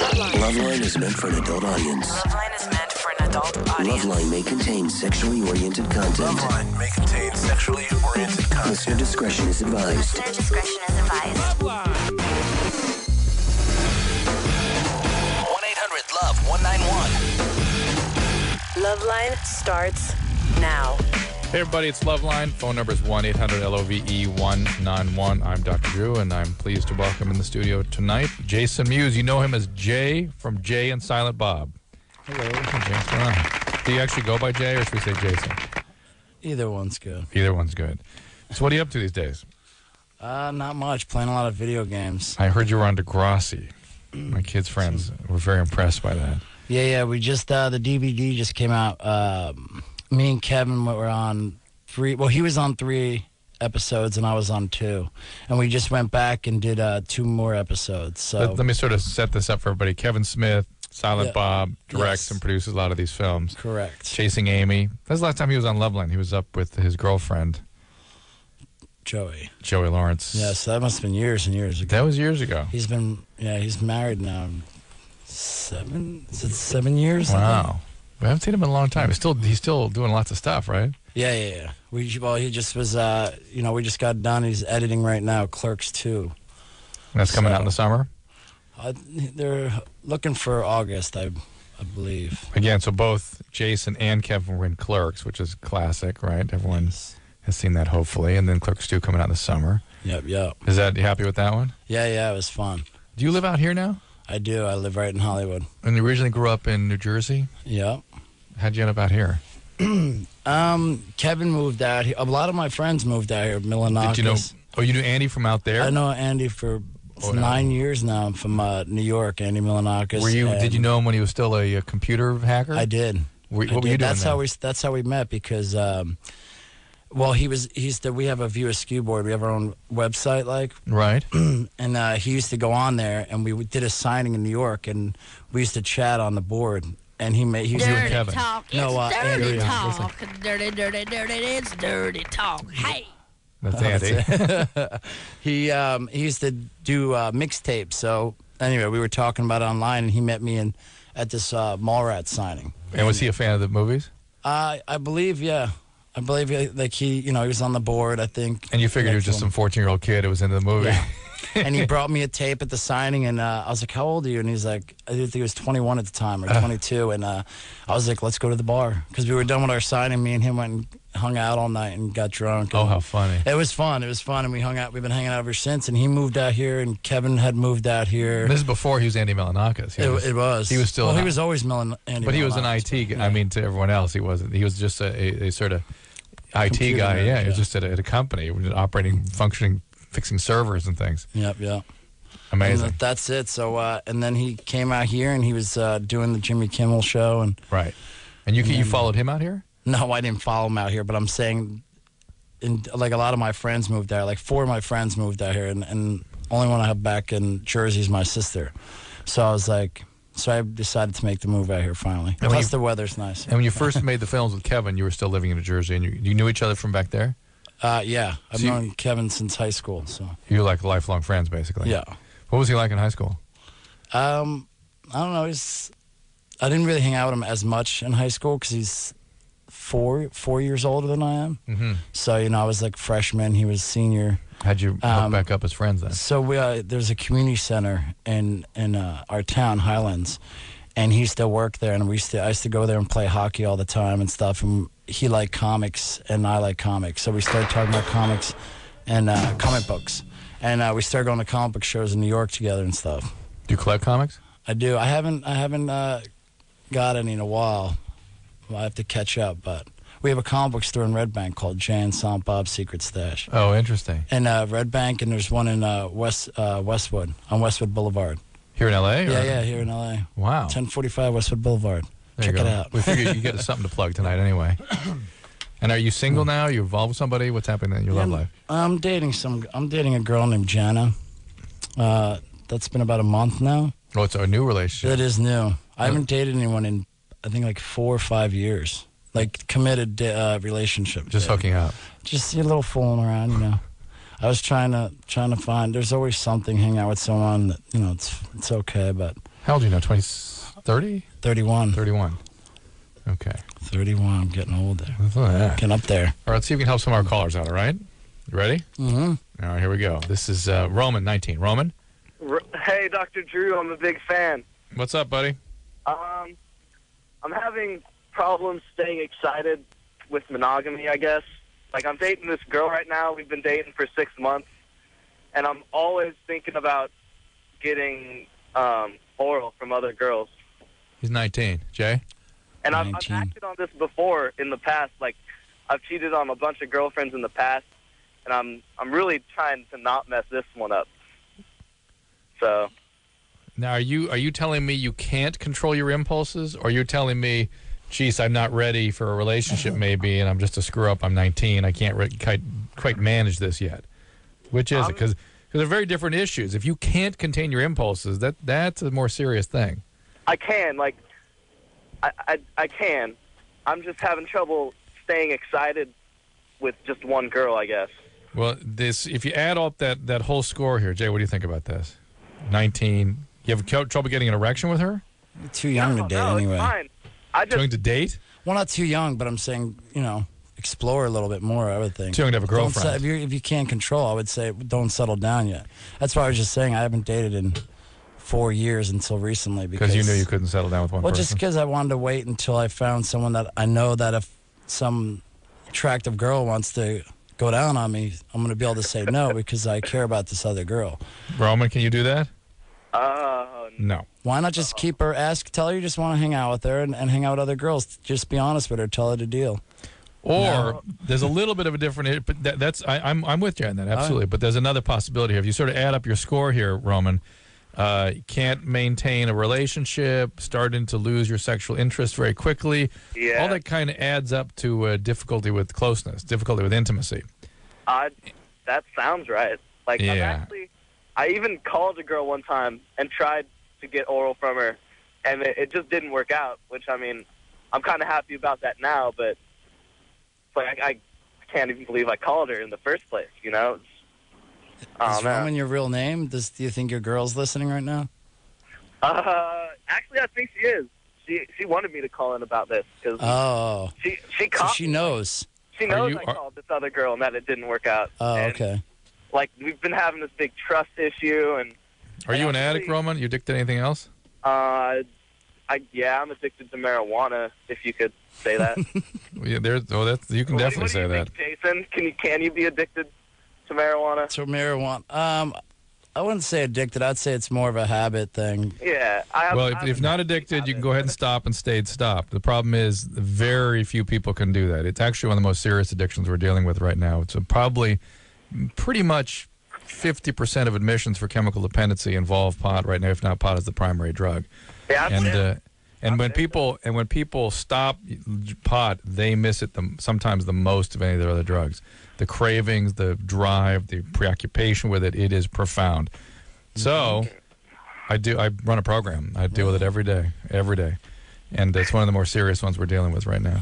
Loveline is meant for an adult audience. Loveline is meant for an adult audience. Loveline may contain sexually oriented content. Loveline may contain sexually oriented Listener content. discretion is advised. Listener discretion is advised. Loveline. 1 800 Love 191. Loveline starts now. Hey everybody, it's Loveline. Phone number is 1 800 LOVE 191. I'm Dr. Drew, and I'm pleased to welcome in the studio tonight Jason Mewes. You know him as Jay from Jay and Silent Bob. Hello. Jay, what's going on? Do you actually go by Jay or should we say Jason? Either one's good. Either one's good. So, what are you up to these days? Uh, not much. Playing a lot of video games. I heard you were on Degrassi. My kids' friends were very impressed by that. Yeah, yeah. We just uh, the DVD just came out. Um, me and Kevin were on three. Well, he was on three episodes and I was on two, and we just went back and did uh, two more episodes. So Let, let me sort of set this up for everybody. Kevin Smith, Silent Yeah. Bob, directs Yes. and produces a lot of these films. correct. Chasing Amy. That's the last time he was on Loveline. He was up with his girlfriend, Joey. Joey Lauren. Yes, that must have been years and years ago. That was years ago. He's been yeah, he's married now. Seven? Is it seven years? Wow. We haven't seen him in a long time. He's still he's still doing lots of stuff, right? Yeah, yeah, yeah. We well, he just was. Uh, you know, we just got done. He's editing right now. Clerks two. And that's coming So- out in the summer. Uh, they're looking for August, I, I believe. Again, so both Jason and Kevin were in Clerks, which is classic, right? Everyone has seen that hopefully. And then Clerks 2 coming out in the summer. Yep, yep. Is that you happy with that one? Yeah, yeah. It was fun. Do you live out here now? I do. I live right in Hollywood. And you originally grew up in New Jersey? Yep. How'd you end up out here? Um, Kevin moved out here. A lot of my friends moved out here. Milonakis. Did you know Oh, you knew Andy from out there? I know Andy for Oh, no. nine years now. I'm from uh, New York. Andy Milonakis. Were you did you know him when he was still a, uh computer hacker? I did. Were- I what were did. you doing That's then? how we. That's how we met because. Um, well, he was. He's the. We have a View Askew board. We have our own website, like, Right. and uh, he used to go on there, and we did a signing in New York, and we used to chat on the board, and he made. He was You Dirty Kevin. talk. No, it's uh, dirty Andrea. talk. Dirty, dirty, dirty. It's dirty talk. Hey. That's Andy. he um, he used to do uh, mixtapes. So anyway, we were talking about it online, and he met me in at this uh, Mallrat signing. and was he a fan of the movies? Uh, I believe, yeah, I believe uh, like he, you know, he was on the board. I think. And you figured he was just some 14 year old kid who was into the movie. Yeah. and he brought me a tape at the signing, and uh, I was like, "How old are you?" And he's like, "I think he was 21 at the time or 22." And uh, I was like, "Let's go to the bar," because we were done with our signing. Me and him went and hung out all night and got drunk. oh, how funny. It was fun. It was fun, and we hung out. We've been hanging out ever since. And he moved out here, and Kevin had moved out here. This is before he was Andy Milonakis. He It, was- it was. He was still. Well, he was always Millen. Andy but he was an IT. guy. Yeah. I mean, to everyone else, he wasn't. He was just a, a, a sort of IT Computer guy. nerd, yeah, he was just at a, at a company, operating, functioning, fixing servers and things. Yep, yep. Amazing. And that's it. So, uh, and then he came out here, and he was uh, doing the Jimmy Kimmel show, and right. And you you followed him out here? No, I didn't follow him out here, but I'm saying, in, like a lot of my friends moved out. Like four of my friends moved out here, and, and only one I have back in Jersey is my sister. So I was like, so I decided to make the move out here finally. And Plus you- the weather's nice. And when you first made the films with Kevin, you were still living in New Jersey, and you, you knew each other from back there. Uh, yeah, I've So you- known Kevin since high school. So you're like lifelong friends, basically. yeah, What was he like in high school? um, I don't know. He's I didn't really hang out with him as much in high school because he's four four years older than I am. Mm-hmm. So you know, I was like freshman. He was senior. How'd you hook Um, back up as friends then? So we uh, there's a community center in in uh, our town Highlands, and he used to work there, and we used to I used to go there and play hockey all the time and stuff. And he liked comics, and I like comics, so we started talking about comics and uh, comic books, and uh, we started going to comic book shows in New York together and stuff. Do you collect comics? I do. I haven't I haven't uh, got any in a while. I have to catch up, but. We have a comic book store in Red Bank called Jay and Silent Bob's Secret Stash. Oh, interesting. in uh, Red Bank, and there's one in uh, West uh, Westwood on Westwood Boulevard. Here in L.A. or- Yeah, yeah, here in LA, Wow. 1045 Westwood Boulevard. There Check it out. We figured you get something to plug tonight anyway. And are you single now? Are you involved with somebody? What's happening in your love life? I'm dating some. I'm dating a girl named Jana. Uh, that's been about a month now. Oh, it's a new relationship. That is new. I haven't dated anyone in I think like four or five years. Like committed uh, relationship. Just dating. hooking up. Just a little fooling around, you know. I was trying to trying to find. There's always something. Hang out with someone that you know. It's it's okay, but How old are you now? 20, 30? 31. 31. Okay. 31. I'm getting old there. Look at. Getting up there. All right, let's see if we can help some of our callers out, all right? You ready? Mm-hmm. All right, here we go. This is uh, Roman, 19. Roman, R- Hey, Dr. Drew, I'm a big fan. what's up, buddy? Um, I'm having problems staying excited with monogamy, I guess. Like, I'm dating this girl right now. We've been dating for six months. And I'm always thinking about getting um, oral from other girls. He's 19. Jay? And I've, I've 19. acted on this before in the past. Like, I've cheated on a bunch of girlfriends in the past. And I'm I'm really trying to not mess this one up. So, Now, are you are you telling me you can't control your impulses, or you're telling me, geez, I'm not ready for a relationship, maybe, and I'm just a screw up. I'm 19. I can't re- quite quite manage this yet. Which is it? Um, Because they're very different issues. If you can't contain your impulses, that that's a more serious thing. I can, like, I, I, I can. I'm just having trouble staying excited with just one girl, I guess. Well, this if you add up that that whole score here, Jay, what do you think about this? 19. You have trouble getting an erection with her? Too young no, to date no, anyway. it's fine. I just, Going to date? Well, not too young, but I'm saying, you know, explore a little bit more, I would think. Too young to have a Don't se- girlfriend. if, you if you can't control, I would say don't settle down yet. That's why I was just saying I haven't dated in four years until recently because Because you knew you couldn't settle down with one Well, person. just because I wanted to wait until I found someone that I know that if some attractive girl wants to go down on me, I'm going to be able to say no because I care about this other girl. Roman, can you do that? Uh, No. Why not just keep her, ask, tell her you just want to hang out with her and, and hang out with other girls. Just be honest with her, tell her to deal. Or there's a little bit of a different, but that, that's I, I'm I'm with you on that absolutely. But there's another possibility here. If you sort of add up your score here, Roman, uh, you can't maintain a relationship, starting to lose your sexual interest very quickly. Yeah. All that kind of adds up to uh, difficulty with closeness, difficulty with intimacy. I, that sounds right. Like, I've Yeah. actually, I even called a girl one time and tried to get oral from her, and it, it just didn't work out, which, I mean, I'm kind of happy about that now, but like, I, I can't even believe I called her in the first place, you know? It's, I Is don't. Roman your real name? Does, do you think your girl's listening right now? Uh, actually, I think she is. She she wanted me to call in about this because Oh, she she so she knows. she knows you- I are- called this other girl and that it didn't work out. Oh, And, okay. Like we've been having this big trust issue, and Are you an addict, Roman? You addicted to anything else? uh, I yeah, I'm addicted to marijuana. If you could say that. Yeah, there. Oh, that's you can What- definitely what do say you that. think, Jason, can you can you be addicted to marijuana? So marijuana. Um, I wouldn't say addicted. I'd say it's more of a habit thing. Yeah. I have, Well, I if, have if not big addicted, you can go ahead and stop and stay stop. The problem is very few people can do that. It's actually one of the most serious addictions we're dealing with right now. It's probably pretty much 50% of admissions for chemical dependency involve pot right now, if not pot is the primary drug. Yeah, I'm And uh, and when people and when people stop pot, they miss it the, sometimes the most of any of their other drugs. The cravings, the drive, the preoccupation with it, it is profound. So, I do. I run a program. I deal with it every day, every day, and it's one of the more serious ones we're dealing with right now.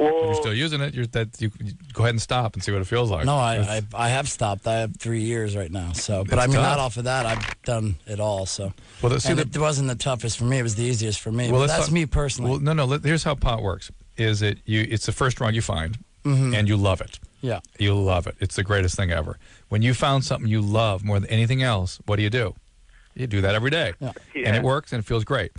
If well, you're still using it, you're, that you, you go ahead and stop and see what it feels like. No, I, I I have stopped. I have three years right now. So, but I mean, tough. not off of that. I've done it all. So, well, the- see, and the- it wasn't the toughest for me. It was the easiest for me. Well, Well, that's talk- me personally. Well, no, no. let- Here's how pot works: is it you? It's the first drug you find, mm-hmm. and you love it. yeah. You love it. It's the greatest thing ever. When you found something you love more than anything else, what do you do? You do that every day, Yeah. and it works and it feels great.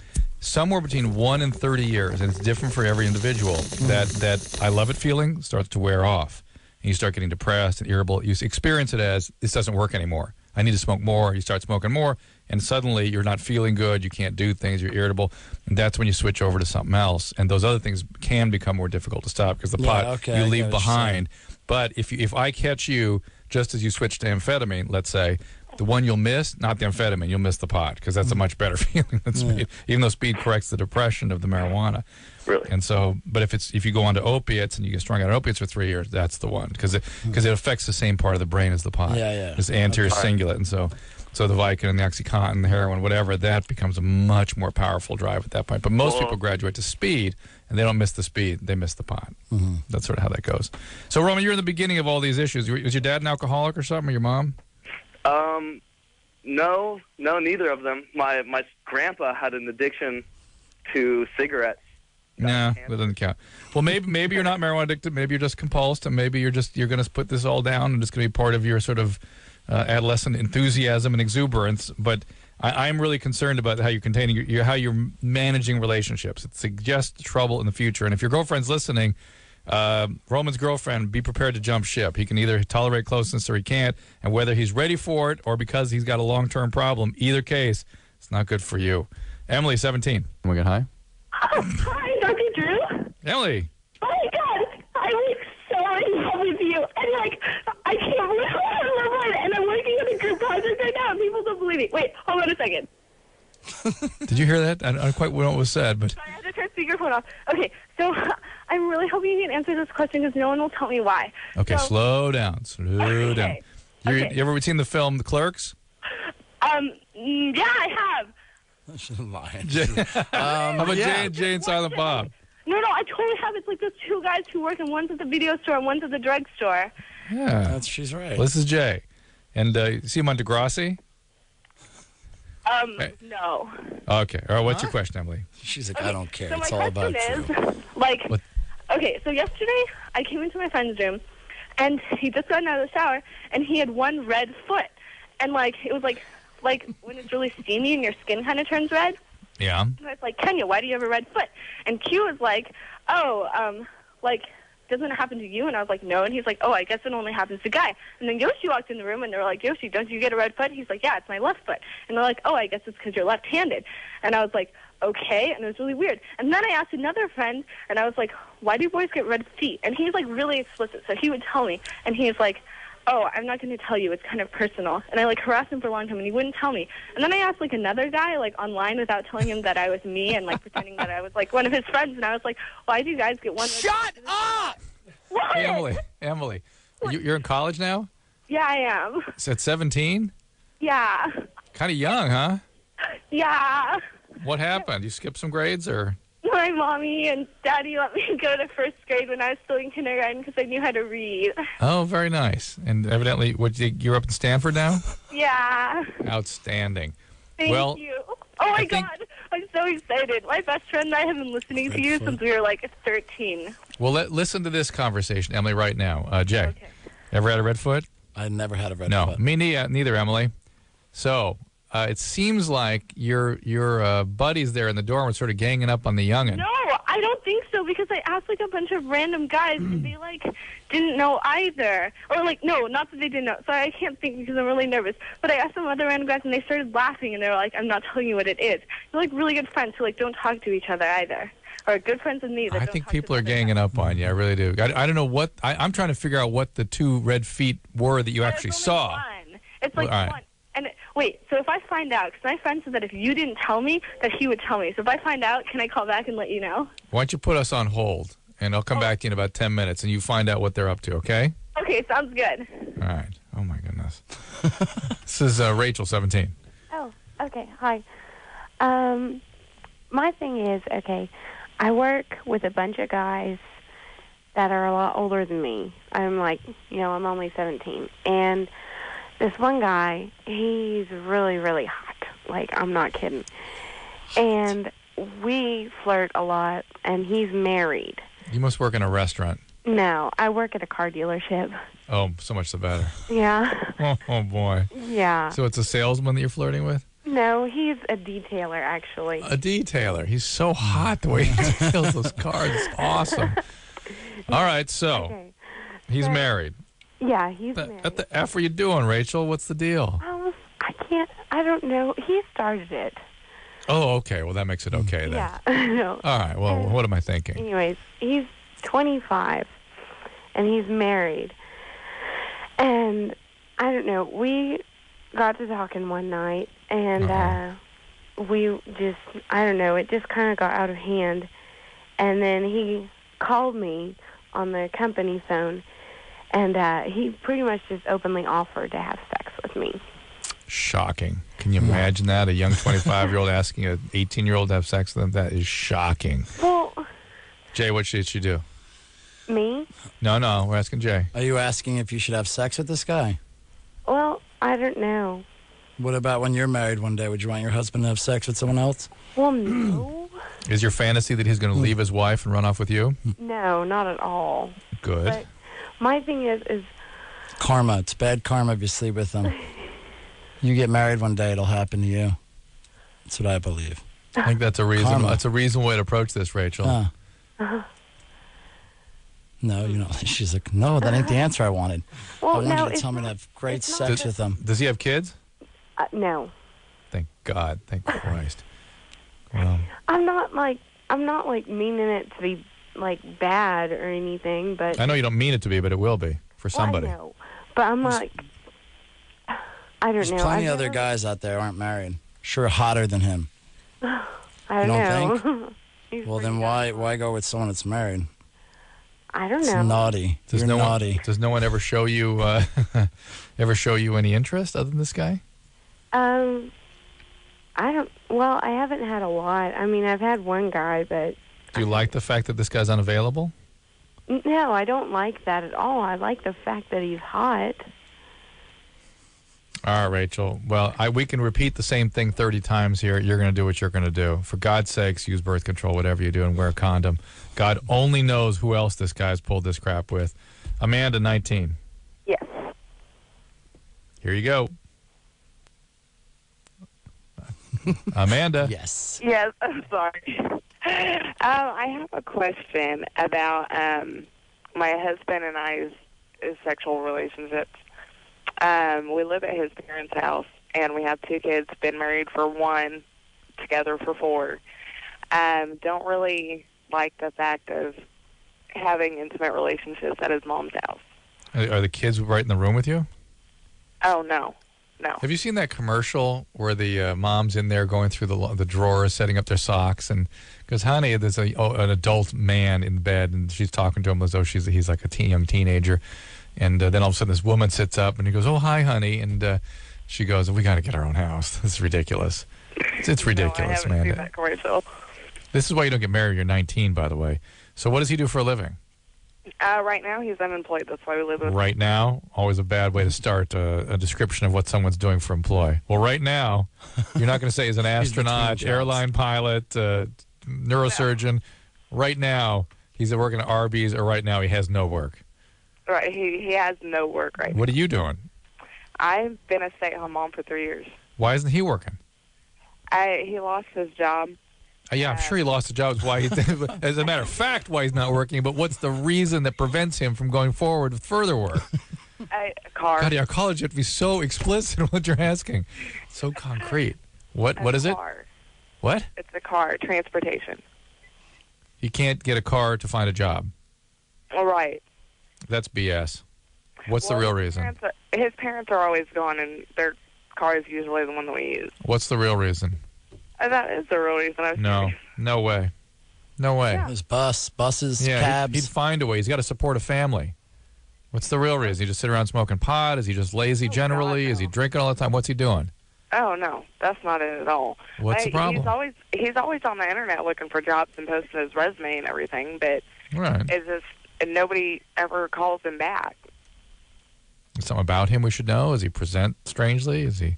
Somewhere between one and thirty years, and it's different for every individual. That that I love it feeling starts to wear off, and you start getting depressed and irritable. You experience it as this doesn't work anymore. I need to smoke more. You start smoking more, and suddenly you're not feeling good. You can't do things. You're irritable, and that's when you switch over to something else. And those other things can become more difficult to stop because the Yeah, pot okay, you leave behind. But if you, if I catch you just as you switch to amphetamine, let's say, the one you'll miss, not the amphetamine, you'll miss the pot because that's a much better feeling than speed. Even though speed corrects the depression of the marijuana. Really? And so, but if it's if you go on to opiates and you get strung out on opiates for three years, that's the one because it because it affects the same part of the brain as the pot. Yeah, yeah. It's anterior cingulate, and so so the Vicodin, the OxyContin, the heroin, whatever, that becomes a much more powerful drive at that point. But most Well- people graduate to speed, and they don't miss the speed; they miss the pot. Mm-hmm. That's sort of how that goes. So, Roman, you're in the beginning of all these issues. Was your dad an alcoholic or something, or your mom? Um, no, no, neither of them. My my grandpa had an addiction to cigarettes. No, that doesn't count. Well, maybe maybe you're not marijuana addicted. Maybe you're just compulsed, and maybe you're just you're going to put this all down, and it's going to be part of your sort of uh, adolescent enthusiasm and exuberance. But I, I'm really concerned about how you're containing your, your how you're managing relationships. It suggests trouble in the future. And if your girlfriend's listening, uh, Roman's girlfriend, be prepared to jump ship. He can either tolerate closeness or he can't, and whether he's ready for it or because he's got a long term problem, either case, it's not good for you. Emily, 17. We get high. Hi, Dr. Drew. Emily. Oh my God, I'm like so in love with you, and like I can't believe I'm in love it. And I'm working on a group project right now. and People don't believe me. Wait, hold on a second. Did you hear that? I don't quite know what was said, but I had to turn speakerphone off. Okay, so I'm really hoping you can answer this question because no one will tell me why. okay, So, slow down, slow Okay, down. You, okay. you ever seen the film The Clerks? Um, mm, yeah, I have. She's lying. Jay, how about yeah. Jay, Jay and Silent Bob? No, no, I totally have. It's like those two guys who work, and one's at the video store, and one's at the drugstore. Yeah. That's she's right. Well, this is Jay. And uh, you see him on Degrassi? Um, Hey. no. Okay. All right, what's your question, Emily? She's like, Okay, I don't care. So it's all about question you. is, like, What? Okay, so yesterday I came into my friend's room, and he just got out of the shower, and he had one red foot, and like it was like, like when it's really steamy and your skin kind of turns red. Yeah. And I was like, Kenya, why do you have a red foot? And Q was like, oh, um, like, doesn't it happen to you? And I was like, no. And he's like, oh, I guess it only happens to guy. And then Yoshi walked in the room, and they were like, Yoshi, don't you get a red foot? He's like, yeah, it's my left foot. And they're like, oh, I guess it's because you're left-handed. And I was like, okay. And it was really weird. And then I asked another friend, and I was like, why do boys get red feet? And he's like really explicit, so he would tell me. And he's like, oh, I'm not going to tell you. It's kind of personal. And I like harassed him for a long time, and he wouldn't tell me. And then I asked like another guy like online without telling him that I was me and like pretending that I was like one of his friends. And I was like, why do you guys get one? Shut up! What? Hey, Emily. Emily. You, you're in college now? Yeah, I am. It's at 17? Yeah, Kind of young, huh? yeah. What happened? You skipped some grades or? My mommy and daddy let me go to first grade when I was still in kindergarten because I knew how to read. Oh, very nice. And evidently, what, you- you're up in Stanford now? Yeah. Outstanding. Thank Well, you. Oh my think- God, I'm so excited. My best friend and I have been listening to you since we were like 13. Well, let, listen to this conversation, Emily, right now. Uh, Jay, Okay. ever had a red foot? I never had a red no, foot. me neither, neither, Emily. So uh, it seems like your your uh, buddies there in the dorm were sort of ganging up on the youngin. No, I don't think so because I asked like a bunch of random guys and they like didn't know either. Or like no, not that they didn't know. Sorry, I can't think because I'm really nervous. But I asked some other random guys and they started laughing and they were like, "I'm not telling you what it is." They're like really good friends who like don't talk to each other either. Or good friends with me. That I think people are ganging up on you. I really do. I, I don't know what I, I'm trying to figure out what the two red feet were that you But actually saw. One. It's like Well, right. one. And it- wait, so if I find out, because my friend said that if you didn't tell me, that he would tell me. So if I find out, can I call back and let you know? Why don't you put us on hold, and I'll come back to you in about ten minutes, and you find out what they're up to. Okay? Okay, sounds good. All right. Oh my goodness. this is uh, Rachel, seventeen. Oh, okay. Hi. Um, my thing is, okay, I work with a bunch of guys that are a lot older than me. I'm like, you know, I'm only 17. And this one guy, he's really, really hot. Like, I'm not kidding. And we flirt a lot, and he's married. You must work in a restaurant. No, I work at a car dealership. Oh, so much the better. Yeah. Oh, oh boy. Yeah. So it's a salesman that you're flirting with? No, he's a detailer, actually. A detailer. He's so hot the way he details those cars. It's awesome. All right, so Okay. he's So- married. Yeah, he's The, married. what the F are you doing, Rachel? What's the deal? Um, I can't. I don't know. He started it. Oh, okay. Well, that makes it okay then. Yeah. no. All right. Well, what am I thinking? Anyways, he's 25, and he's married. And I don't know. We got to talking one night, and Uh-huh. uh, we just I don't know. It just kind of got out of hand. And then he called me on the company phone, and uh, he pretty much just openly offered to have sex with me. Shocking. Can you imagine that? A young 25 year old asking an 18 year old to have sex with them? That is shocking. Well, Jay, what should you do? me? No, no. We're asking Jay. Are you asking if you should have sex with this guy? Well, I don't know. What about when you're married one day? Would you want your husband to have sex with someone else? Well, no, Is your fantasy that he's going to leave his wife and run off with you? no, not at all. Good. But my thing is, is Karma. It's bad karma if you sleep with them. You get married one day, it'll happen to you. That's what I believe. I think that's a reasonable. Karma. That's a reasonable way to approach this, Rachel. Huh. No, you know, she's like, no, that ain't the answer I wanted. well, I wanted no, you to it's tell me to have great sex just- with them. Does he have kids? uh, no. Thank God. Thank Christ. Well, I'm not like I'm not like meaning it to be like bad or anything, but I know you don't mean it to be, but it will be for Well, I somebody. know. But I'm like, I don't There's know. plenty I've of other never- guys out there aren't married. Sure, hotter than him. I don't, don't know. He's Well, pretty then why why go with someone that's married? I don't It's know. naughty. Does You're no naughty. one does no one ever show you uh, ever show you any interest other than this guy? Um, I don't. Well, I haven't had a lot. I mean, I've had one guy, but Do you like the fact that this guy's unavailable? no, I don't like that at all. I like the fact that he's hot. All right, Rachel. Well, I, we can repeat the same thing 30 times here. You're going to do what you're going to do. For God's sakes, use birth control, whatever you do, and wear a condom. God only knows who else this guy's pulled this crap with. Amanda, 19. Yes. Here you go. Amanda. Yes. Yes, I'm sorry. Um, I have a question about um, my husband and I's sexual relationships. Um, we live at his parents' house, and we have two kids. Been married for one, together for four. Um, don't really like the fact of having intimate relationships at his mom's house. Are are the kids right in the room with you? Oh no, no. Have you seen that commercial where the uh, mom's in there going through the the drawers, setting up their socks, and goes, "Honey, there's a, oh, an adult man in bed, and she's talking to him as though she's he's like a teen, young teenager." And uh, then all of a sudden, this woman sits up, and he goes, "Oh, hi, honey," and uh, she goes, "We got to get our own house. This is ridiculous. It's, it's No, ridiculous, seen man. This is why you don't get married. You're 19, by the way. So, what does he do for a living? Uh, right now, he's unemployed. That's why we live with. Right now, always a bad way to start uh, a description of what someone's doing for employ. Well, right now, you're not going to say he's an astronaut, jobs. airline pilot, uh, neurosurgeon. Right now, he's working at Arby's, or right now he has no work. Right, he he has no work right. What are you doing? I've been a stay-at-home mom for three years. Why isn't he working? I he lost his job. Uh, yeah, I'm sure he lost a job. Why? He, as a matter of fact, why he's not working. But what's the reason that prevents him from going forward with further work? A car. God, our college have to be so explicit in what you're asking, so concrete. What? A What is it? car. What? It's a car, transportation. He can't get a car to find a job. All right. That's BS. What's Well, the real reason? Parents are, his parents are always gone, and their car is usually the one that we use. What's the real reason? Uh, that is the real reason. I was No, curious. no way, no way. There's bus, buses, Yeah, he'd- cabs. He'd, find a way. He's got to support a family. What's the real reason? He just sit around smoking pot? Is he just lazy generally? Is he drinking all the time? What's he doing? Oh no, that's not it at all. What's the problem? He's always he's always on the internet looking for jobs and posting his resume and everything, but Right. it's just and nobody ever calls him back. Is something about him we should know? Is he present strangely? Is he?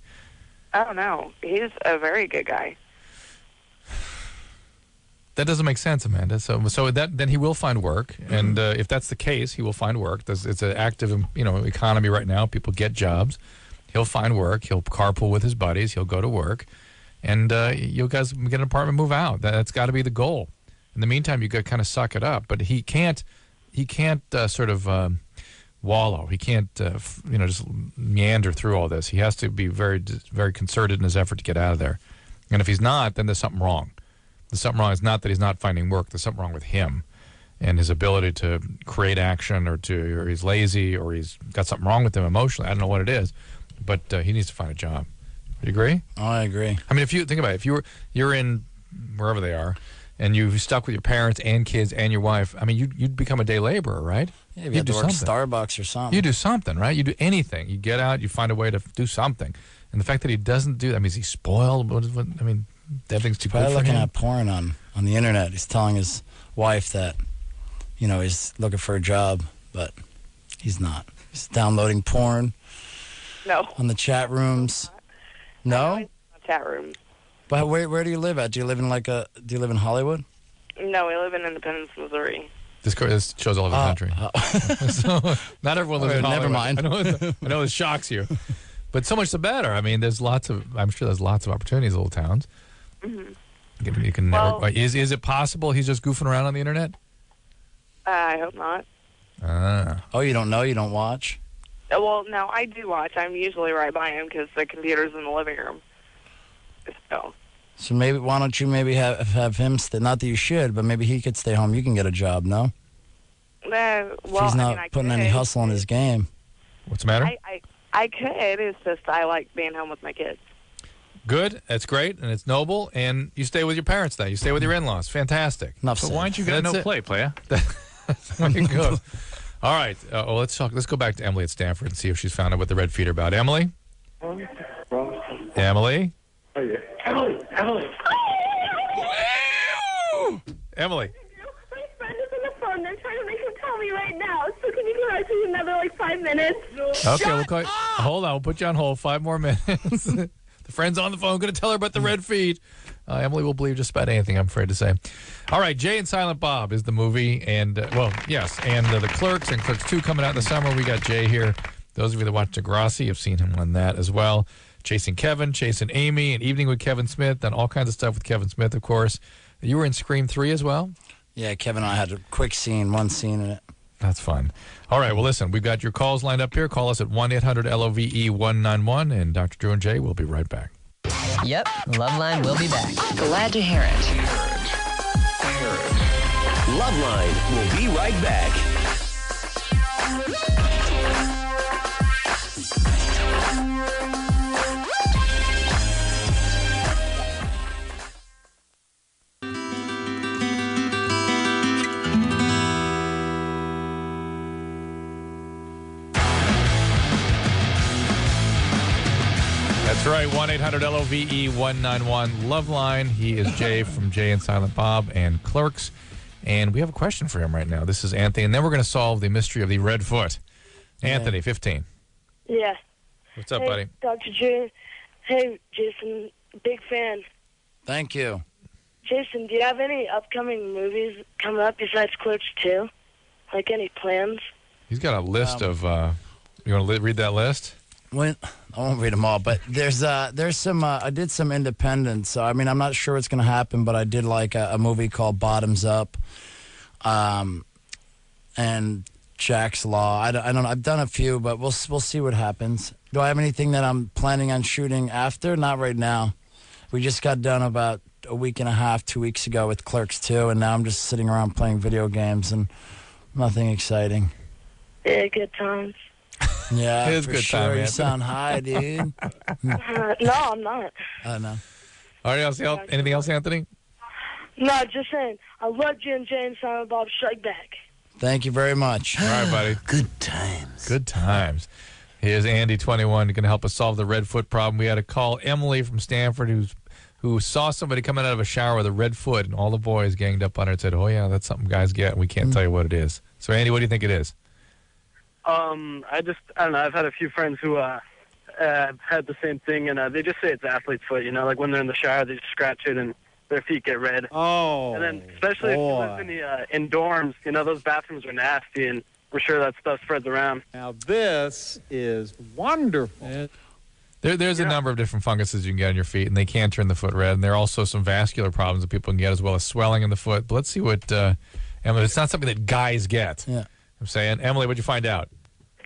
Oh no, he's a very good guy. That doesn't make sense, Amanda. So, so that then he will find work, and uh, if that's the case, he will find work. There's, it's an active, you know, economy right now. People get jobs. He'll find work. He'll carpool with his buddies. He'll go to work, and uh, you guys get an apartment, move out. That, that's got to be the goal. In the meantime, you got to kind of suck it up. But he can't, he can't uh, sort of um, wallow. He can't, uh, f- you know, just meander through all this. He has to be very, very concerted in his effort to get out of there. And if he's not, then there's something wrong. There's something wrong. It's not that he's not finding work. There's something wrong with him and his ability to create action, or to, or he's lazy, or he's got something wrong with him emotionally. I don't know what it is, but uh, he needs to find a job. Do you agree? Oh, I agree. I mean, if you think about it, if you were you're in wherever they are, and you stuck with your parents and kids and your wife, I mean, you'd, you'd become a day laborer, right? Yeah, if you to do work something. Starbucks or something. You do something, right? You do anything. You get out. You find a way to do something. And the fact that he doesn't do that, I mean, is he spoiled? What, is- what, I mean, everything's too Probably good for looking him. at porn on, on the internet. He's telling his wife that, you know, he's looking for a job, but he's not. He's downloading porn No, on the chat rooms. No. Chat rooms. But where where do you live at? Do you live in like a? Do you live in Hollywood? No, we live in Independence, Missouri. This, this shows all over the Oh, country. Oh. so, not everyone lives oh, in Alright, never mind. I know, I know this shocks you, but so much the better. I mean, there's lots of. I'm sure there's lots of opportunities in little towns. Mhm. You can, you can Well- network. Is is it possible he's just goofing around on the internet? Uh, I hope not. Ah. Oh, you don't know? You don't watch? Uh, Well, no, I do watch. I'm usually right by him because the computer's in the living room. So, So maybe why don't you maybe have have him stay? Not that you should, but maybe he could stay home. You can get a job. No, uh, well, if he's not I mean, I putting could. any hustle in his game. What's the matter? I, I, I could. It's just I like being home with my kids. Good. That's great, and it's noble. And you stay with your parents. Then you stay with your in-laws. Fantastic. Enough So said. why don't you get no it. play, player? That's the way it goes. All right. Uh, well, let's talk. Let's go back to Emily at Stanford and see if she's found out what the red feet are about. Emily. Emily. Emily, Emily. Emily. My friend is on the phone. They're trying to make him tell me right now. So can you come back to another like five minutes? Okay. We'll call, hold on. We'll put you on hold. Five more minutes. the friend's on the phone. Going to tell her about the red feet. Uh, Emily will believe just about anything. I'm afraid to say. All right. Jay and Silent Bob is the movie, and uh, well, yes, and uh, the Clerks and Clerks Two coming out in the summer. We got Jay here. Those of you that watch Degrassi have seen him on that as well. Chasing Kevin, Chasing Amy, an evening with Kevin Smith, and all kinds of stuff with Kevin Smith, of course. You were in Scream Three as well. Yeah, Kevin and I had a quick scene, one scene in it. That's fun. All right. Well, listen, we've got your calls lined up here. Call us at 1 800 LOVE 191, and Dr. Drew and Jay will be right back. Yep, Loveline will be back. Glad to hear it. Loveline will be right back. That's right. 1 800 LOVE 191 Loveline. He is Jay from Jay and Silent Bob and Clerks. And we have a question for him right now. This is Anthony. And then we're going to solve the mystery of the red foot. Anthony, 15. Yeah. What's up, hey, buddy? Dr. Drew. Hey, Jason. Big fan. Thank you. Jason, do you have any upcoming movies coming up besides Clerks 2? Like any plans? He's got a list of. Uh, you want to li- read that list? When I won't read them all, but there's uh there's some uh, I did some independent. So I mean I'm not sure what's gonna happen, but I did like a, a movie called Bottoms Up, um, and Jack's Law. I, don't- I don't. I've done a few, but we'll we'll see what happens. Do I have anything that I'm planning on shooting after? Not right now. We just got done about a week and a half, two weeks ago with Clerks 2, and now I'm just sitting around playing video games and nothing exciting. Yeah, good times. Yeah, It is for good sure. time, You sound high, dude. Uh, no, I'm not. I know. All right, else, anything else, Anthony? No, just saying. I love Jim James, Silent Bob Strike Back. Thank you very much. All right, buddy. Good times. Good times. Here's Andy, 21, going to help us solve the red foot problem. We had a call Emily from Stanford, who's who saw somebody coming out of a shower with a red foot, and all the boys ganged up on her and said, "Oh yeah, that's something guys get, and we can't tell you what it is." So, Andy, what do you think it is? Um, I just I don't know. I've had a few friends who uh, uh had the same thing, and uh, they just say it's athlete's foot. You know, like when they're in the shower, they just scratch it and their feet get red. Oh, and then especially if you live in the uh, in dorms, you know, those bathrooms are nasty, and we're sure that stuff spreads around. Now this is wonderful. There, there's a number of different funguses you can get on your feet, and they can turn the foot red. And there are also some vascular problems that people can get, as well as swelling in the foot. But let's see what uh, Emily. It's not something that guys get. Yeah. I'm saying, Emily, what'd you find out?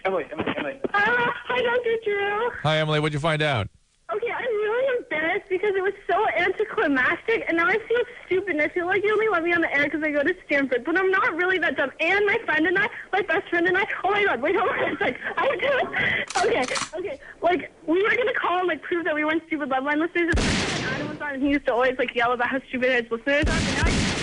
Emily, Emily, Emily. Uh, hi, Dr. Drew. Hi, Emily. What'd you find out? Okay, I'm really embarrassed because it was so anticlimactic, and now I feel stupid. And I feel like you only let me on the air because I go to Stanford, but I'm not really that dumb. And my friend and I, my best friend and I, oh my god, wait, hold on a sec. I do. Okay, okay, like we were gonna call and like prove that we weren't stupid Loveline listeners. And Adam was on, and he used to always like yell about how stupid his listeners are.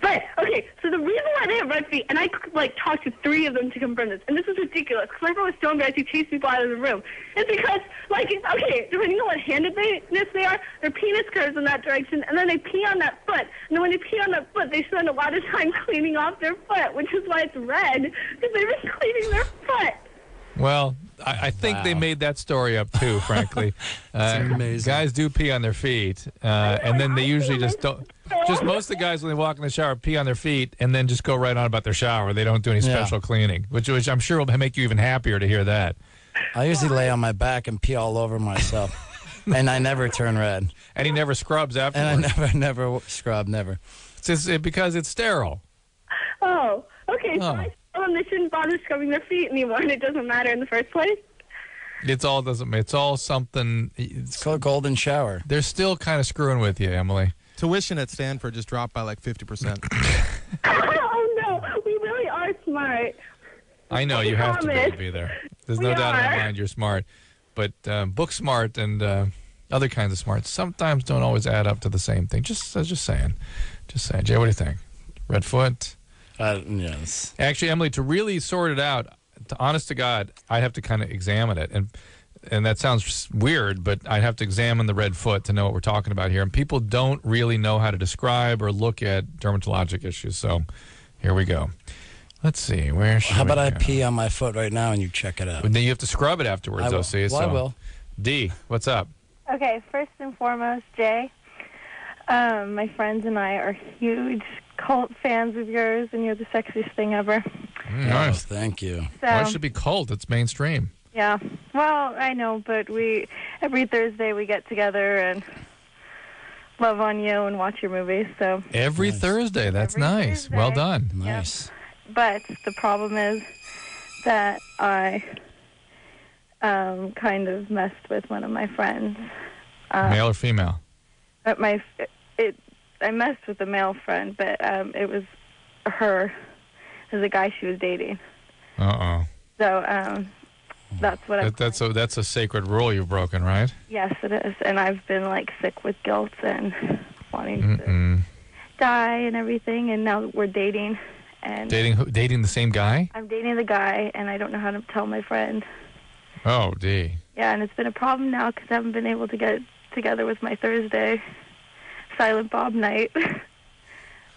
But okay, so the reason why they have red feet, and I like talked to three of them to confirm this, and this is ridiculous because friend was so embarrassed he chased people out of the room. It's because like okay, depending on what handedness they are, their penis curves in that direction, and then they pee on that foot, and then when they pee on that foot, they spend a lot of time cleaning off their foot, which is why it's red because they've been cleaning their foot. Well, I, I think they made that story up too. Frankly, uh, amazing. guys do pee on their feet, uh, and then they usually just don't. Just most of the guys when they walk in the shower pee on their feet and then just go right on about their shower. They don't do any Yeah. special cleaning, which which I'm sure will make you even happier to hear that. I usually lay on my back and pee all over myself, and I never turn red. And he never scrubs after And. I never, never scrub, never. It's just, it, because it's sterile. Oh, okay. So Oh. I tell them they shouldn't bother scrubbing their feet anymore, and it doesn't matter in the first place. It's all doesn't. It's all something. It's called golden shower. They're still kind of screwing with you, Emily. Tuition at Stanford just dropped by like 50%. oh no, we really are smart. I know you have to be, to be there. There's We no doubt in my mind you're smart, but um, book smart and uh, other kinds of smart sometimes don't always add up to the same thing. Just, uh, just saying, just saying. Jay, what do you think? Redfoot. Uh, yes. Actually, Emily, to really sort it out, to, honest to God, I'd have to kind of examine it, and and that sounds weird, but I'd have to examine the red foot to know what we're talking about here. And people don't really know how to describe or look at dermatologic issues. So here we go. Let's see. Where should How we about I go? pee on my foot right now and you check it out? But then you have to scrub it afterwards, I though. will. See, Well, I so will. D, what's up? Okay, first and foremost, Jay, um, my friends and I are huge cult fans of yours, and you're the sexiest thing ever. Mm, nice. thank you. So- Why should it be cult? It's mainstream. Yeah. Well, I know, but we every Thursday we get together and love on you and watch your movies. So, Every Thursday. That's nice. Well done. Nice. but the problem is that I um, kind of messed with one of my friends. Uh, Male or female? But my it I messed with a male friend, but um, it was her. as a guy she was dating. Uh So um, that's what oh. I. That, that's a that's a sacred rule you've broken, right? Yes, it is, and I've been like sick with guilt and wanting to Mm-mm. die and everything, and now we're dating, and Dating who- dating the same guy? I'm dating the guy, and I don't know how to tell my friend. Oh, D. Yeah, and it's been a problem now because I haven't been able to get together with my Thursday Silent Bob night.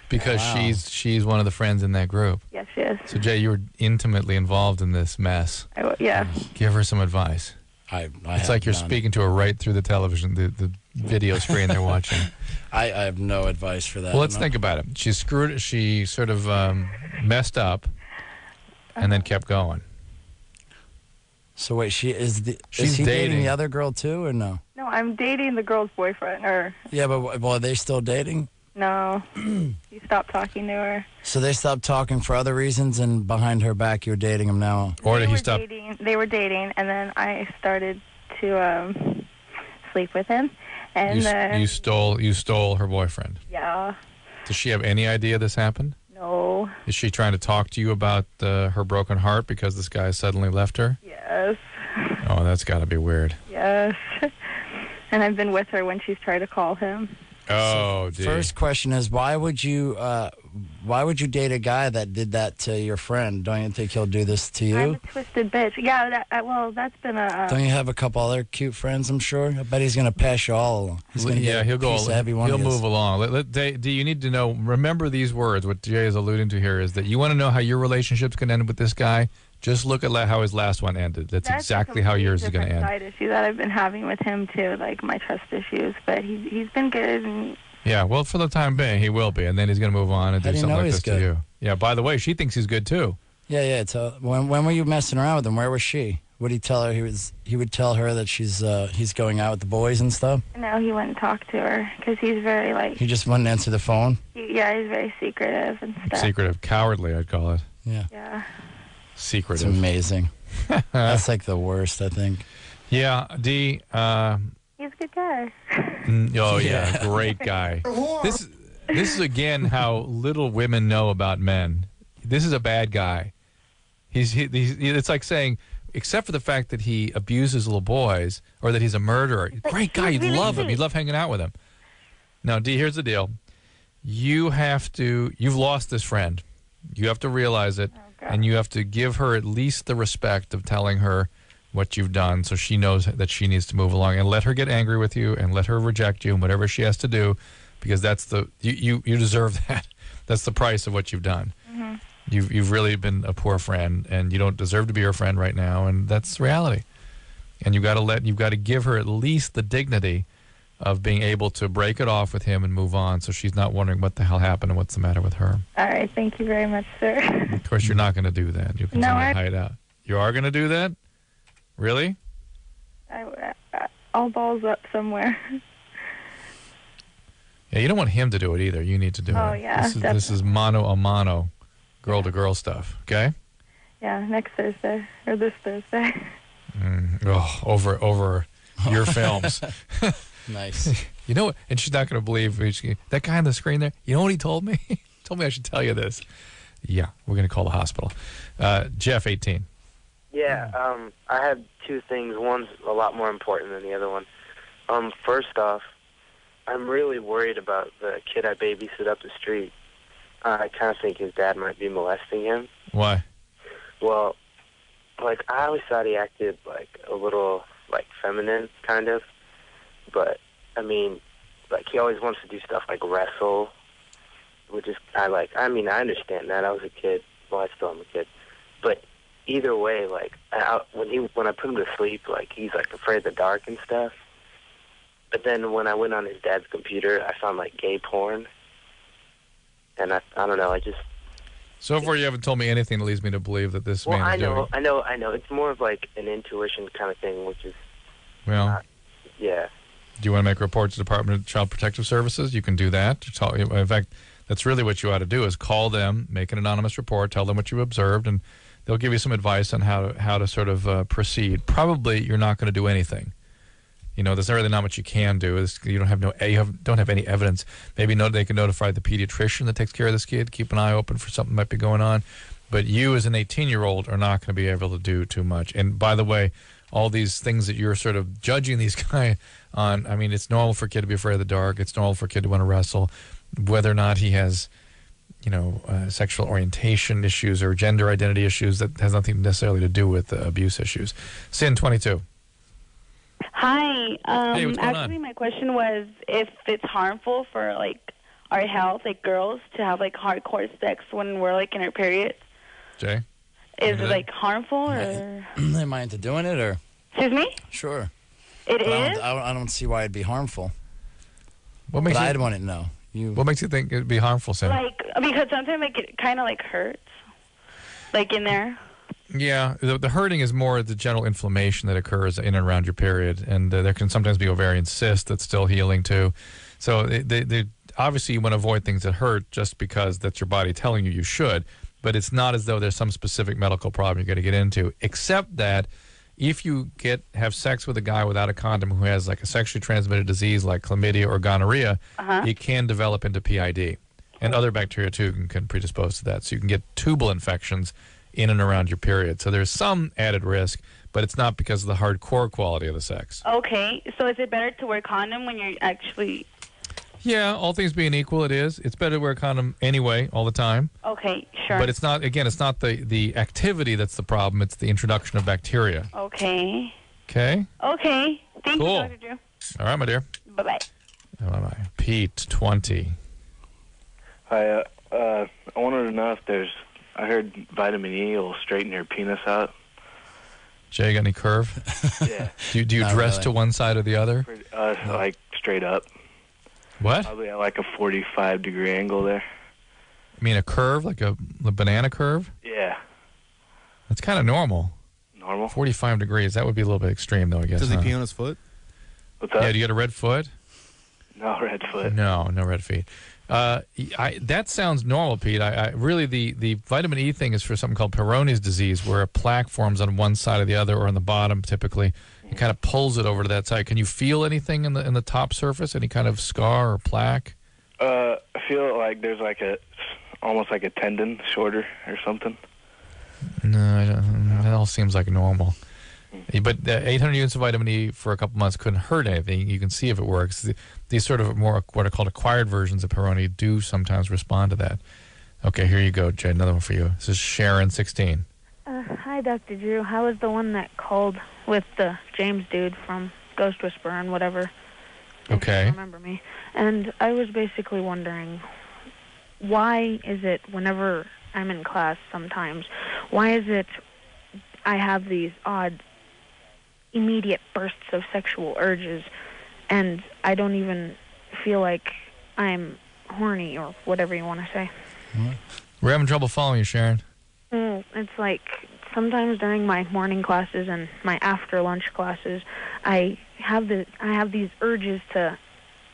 Because Wow. she's she's one of the friends in that group. yes, she is. So Jay, you were intimately involved in this mess. I, w- yeah. Give her some advice. I, I it's have like you're none. speaking to her right through the television, the, the video screen they're watching. I, I have no advice for that. Well, let's No. think about it. She screwed. She sort of um, messed up, and then kept going. So wait, she is the She's is he dating. dating. the other girl too, or no? No, I'm dating the girl's boyfriend, or Yeah, but well, are they still dating? no. you stopped talking to her. So they stopped talking for other reasons, and behind her back, you're dating him now. Or they were Dating, they were dating, and then I started to um, sleep with him, and You, then you stole. You stole her boyfriend. yeah, Does she have any idea this happened? No, Is she trying to talk to you about uh, her broken heart because this guy suddenly left her? yes, Oh, that's got to be weird. yes, and I've been with her when she's tried to call him. Oh, dude. First question is why would you uh, why would you date a guy that did that to your friend? Don't you think he'll do this to you? I'm you? a twisted bitch. Yeah, that, uh, well, that's been a. Don't you have a couple other cute friends? I'm sure. I bet he's gonna pass you all along. He's gonna yeah, he'll go. piece of every one he'll of yous. move along. Let, let, Day- do you need to know? Remember these words. What Jay is alluding to here is that you want to know how your relationship's going to end with this guy. Just look at how his last one ended. That's, That's exactly how yours is going to end. Side issue that I've been having with him too, like my trust issues. But he's he's been good, and Yeah, well, for the time being, he will be, and then he's going to move on and How do do something like this good? to you. Yeah. By the way, she thinks he's good too. Yeah, yeah. So when when were you messing around with him? Where was she? Would he tell her he was? He would tell her that she's uh, he's going out with the boys and stuff. No, he wouldn't talk to her because he's very like, He just wouldn't answer the phone. he, yeah, he's very secretive and stuff. Secretive, cowardly, I'd call it. Yeah. Yeah. It's amazing. That's like the worst, I think. Yeah, D. Uh, He's a good guy. Mm, Oh yeah, great guy. This this is again how little women know about men. This is a bad guy. He's, he, he's it's like saying except for the fact that he abuses little boys or that he's a murderer. Great guy, you'd love him. You'd love hanging out with him. Now, D, here's the deal. You have to you've lost this friend. You have to realize it and you have to give her at least the respect of telling her what you've done so she knows that she needs to move along and let her get angry with you and let her reject you and whatever she has to do because that's the you you, you deserve that that's the price of what you've done hmm You've you've really been a poor friend, and you don't deserve to be her friend right now, and that's reality. And you've got to let you've got to give her at least the dignity of being able to break it off with him and move on, so she's not wondering what the hell happened and what's the matter with her. All right. Thank you very much, sir. Of course, you're not going to do that. You can No, I- to hide out. You are going to do that? Really? I, I, all balls up somewhere. Yeah, you don't want him to do it either. You need to do Oh, it. Oh yeah, This is, this is mano a mano, girl to girl stuff. Okay. Yeah, next Thursday or this Thursday. Mm, oh, over over your films. nice. You know what? And she's not going to believe she- that guy on the screen there. You know what he told me? he told me I should tell you this. Yeah, we're going to call the hospital. Uh, Jeff, 18. Yeah, um, I had two things. One's a lot more important than the other one. Um, first off, I'm really worried about the kid I babysit up the street. Uh, I kind of think his dad might be molesting him. Why? Well, like I always thought he acted like a little like feminine, kind of. But I mean, like he always wants to do stuff like wrestle, which is I like. I mean, I understand that. I was a kid. Well, I still am a kid. Either way, like I, when he when I put him to sleep, like he's like afraid of the dark and stuff. But then when I went on his dad's computer, I found like gay porn, and I I don't know. I just So far, you haven't told me anything that leads me to believe that this well, man is I know, doing. I know, I know. It's more of like an intuition kind of thing, which is Well, yeah. do you want to make a report to the Department of Child Protective Services? You can do that. Tell- In fact, that's really what you ought to do: is call them, make an anonymous report, tell them what you observed, and they'll give you some advice on how to how to sort of uh, proceed. Probably, you're not going to do anything. You know, there's really not much you can do. It's, you don't have no you have, don't have any evidence. Maybe no, they can notify the pediatrician that takes care of this kid. Keep an eye open for something might be going on. But you, as an 18 year old, are not going to be able to do too much. And by the way, all these things that you're sort of judging these guys on. I mean, it's normal for a kid to be afraid of the dark. It's normal for a kid to want to wrestle, whether or not he has, you know, uh, sexual orientation issues or gender identity issues. That has nothing necessarily to do with uh, abuse issues. Sin 22. Hi. Um, Hey, what's going on? actually, my question was if it's harmful for like our health, like girls, to have like hardcore sex when we're like in our period. Jay. Is it like harmful or? Am I into doing it or? Excuse me. Sure. It But I don't, is? I don't, I don't see why it'd be harmful. What makes but you- I'd want to know. You. What makes you think it'd be harmful, Sam? Like because sometimes like it kind of like hurts, like in there. Yeah, the, the hurting is more the general inflammation that occurs in and around your period, and uh, there can sometimes be ovarian cyst that's still healing too. So they, they, they obviously you want to avoid things that hurt just because that's your body telling you you should, but it's not as though there's some specific medical problem you're going to get into, except that if you get have sex with a guy without a condom who has like a sexually transmitted disease like chlamydia or gonorrhea, Uh-huh. it can develop into PID, and other bacteria too can, can predispose to that. So you can get tubal infections in and around your period. So there's some added risk, but it's not because of the hardcore quality of the sex. Okay, so is it better to wear condom when you're actually? Yeah, all things being equal, it is. It's better to wear a condom anyway, all the time. Okay, sure. But it's not. Again, it's not the the activity that's the problem. It's the introduction of bacteria. Okay. Okay. Okay. Thank Cool. you, Dr. Drew. All right, my dear. Bye bye. How am I? Pete, twenty. Hi, uh, uh, I wanted to know if there's. I heard vitamin E will straighten your penis out. Jay, got any curve? Yeah. do you, do you Not dress really. to one side or the other? Uh, like straight up. What? Probably at like a 45 degree angle there. I mean, a curve, like a, a banana curve. Yeah. That's kind of normal. Normal. Forty-five degrees. That would be a little bit extreme, though. I guess. Does he huh? pee on his foot? What's Yeah. Do you get a red foot? No red foot. No, no red feet. Uh, I, that sounds normal, Pete. I, I really the, the vitamin E thing is for something called Peyronie's disease, where a plaque forms on one side or the other, or on the bottom. Typically, it kind of pulls it over to that side. Can you feel anything in the in the top surface? Any kind of scar or plaque? Uh, I feel like there's like a, almost like a tendon shorter or something. No, I don't, that all seems like normal. But uh, 800 units of vitamin E for a couple months couldn't hurt anything. You can see if it works. These sort of more what are called acquired versions of Peyronie do sometimes respond to that. Okay, here you go, Jay. Another one for you. This is Sharon, 16. Uh, hi, Dr. Drew. I was the one that called with the James dude from Ghost Whisperer and whatever. Okay. Remember me? And I was basically wondering why is it whenever I'm in class sometimes, why is it I have these odd, immediate bursts of sexual urges, and I don't even feel like I'm horny or whatever you want to say. We're having trouble following you, Sharon. Mm, it's like sometimes during my morning classes and my after lunch classes, I have the I have these urges to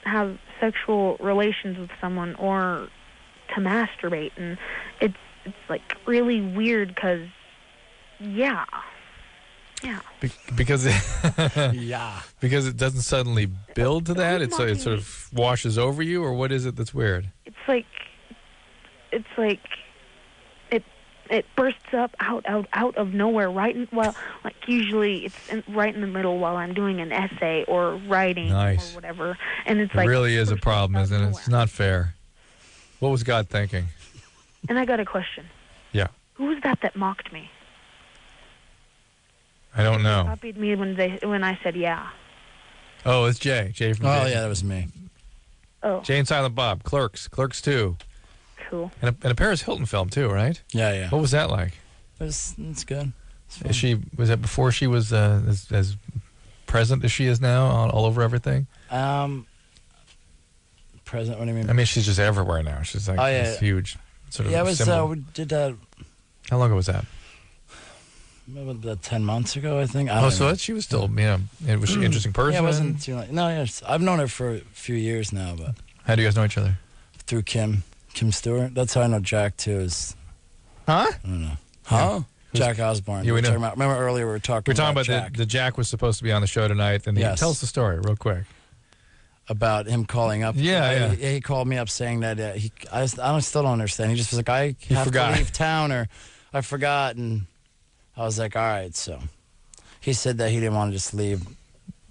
have sexual relations with someone or to masturbate, and it's it's like really weird because yeah, yeah. Be- because it yeah because it doesn't suddenly build to that. It's it sort of washes over you, or what is it that's weird? It's like it's like it it bursts up out out out of nowhere right in, well like usually it's in, right in the middle while I'm doing an essay or writing Nice. or whatever, and it's It like really is a problem, isn't it? It's not fair. What was God thinking? And I got a question. Yeah, Who was that that mocked me? I don't know. Copied me when they when I said yeah. Oh, it's Jay. Jay from. Oh Jay. yeah, that was me. Oh, Jay and Silent Bob. Clerks. Clerks two. Cool. And a, and a Paris Hilton film too, right? Yeah, yeah. What was that like? It's it's good. Is she was that before she was uh, as, as present as she is now, all, all over everything? Um, present. What do you mean? I mean, she's just everywhere now. She's like Oh, yeah. this huge sort of. yeah, it was. symbol. Uh, we did that How long ago was that? maybe about ten months ago, I think. I Oh, so know. that she was still, you know, it was she an interesting person? Yeah, it wasn't too long. No, yes, I've known her for a few years now, but How do you guys know each other? through Kim, Kim Stewart. That's how I know Jack too. Is huh? I don't know. Huh? Jack Osbourne. Yeah, we were know. talking about, remember earlier we were talking. We're talking about, Jack. the, the Jack was supposed to be on the show tonight, and he Yes. tell us the story real quick. about him calling up. Yeah, I- yeah. He, he called me up saying that uh, he. I, I don't, still don't understand. He just was like, I He have forgot. to leave town, or I forgot, and I was like, all right. So he said that he didn't want to just leave.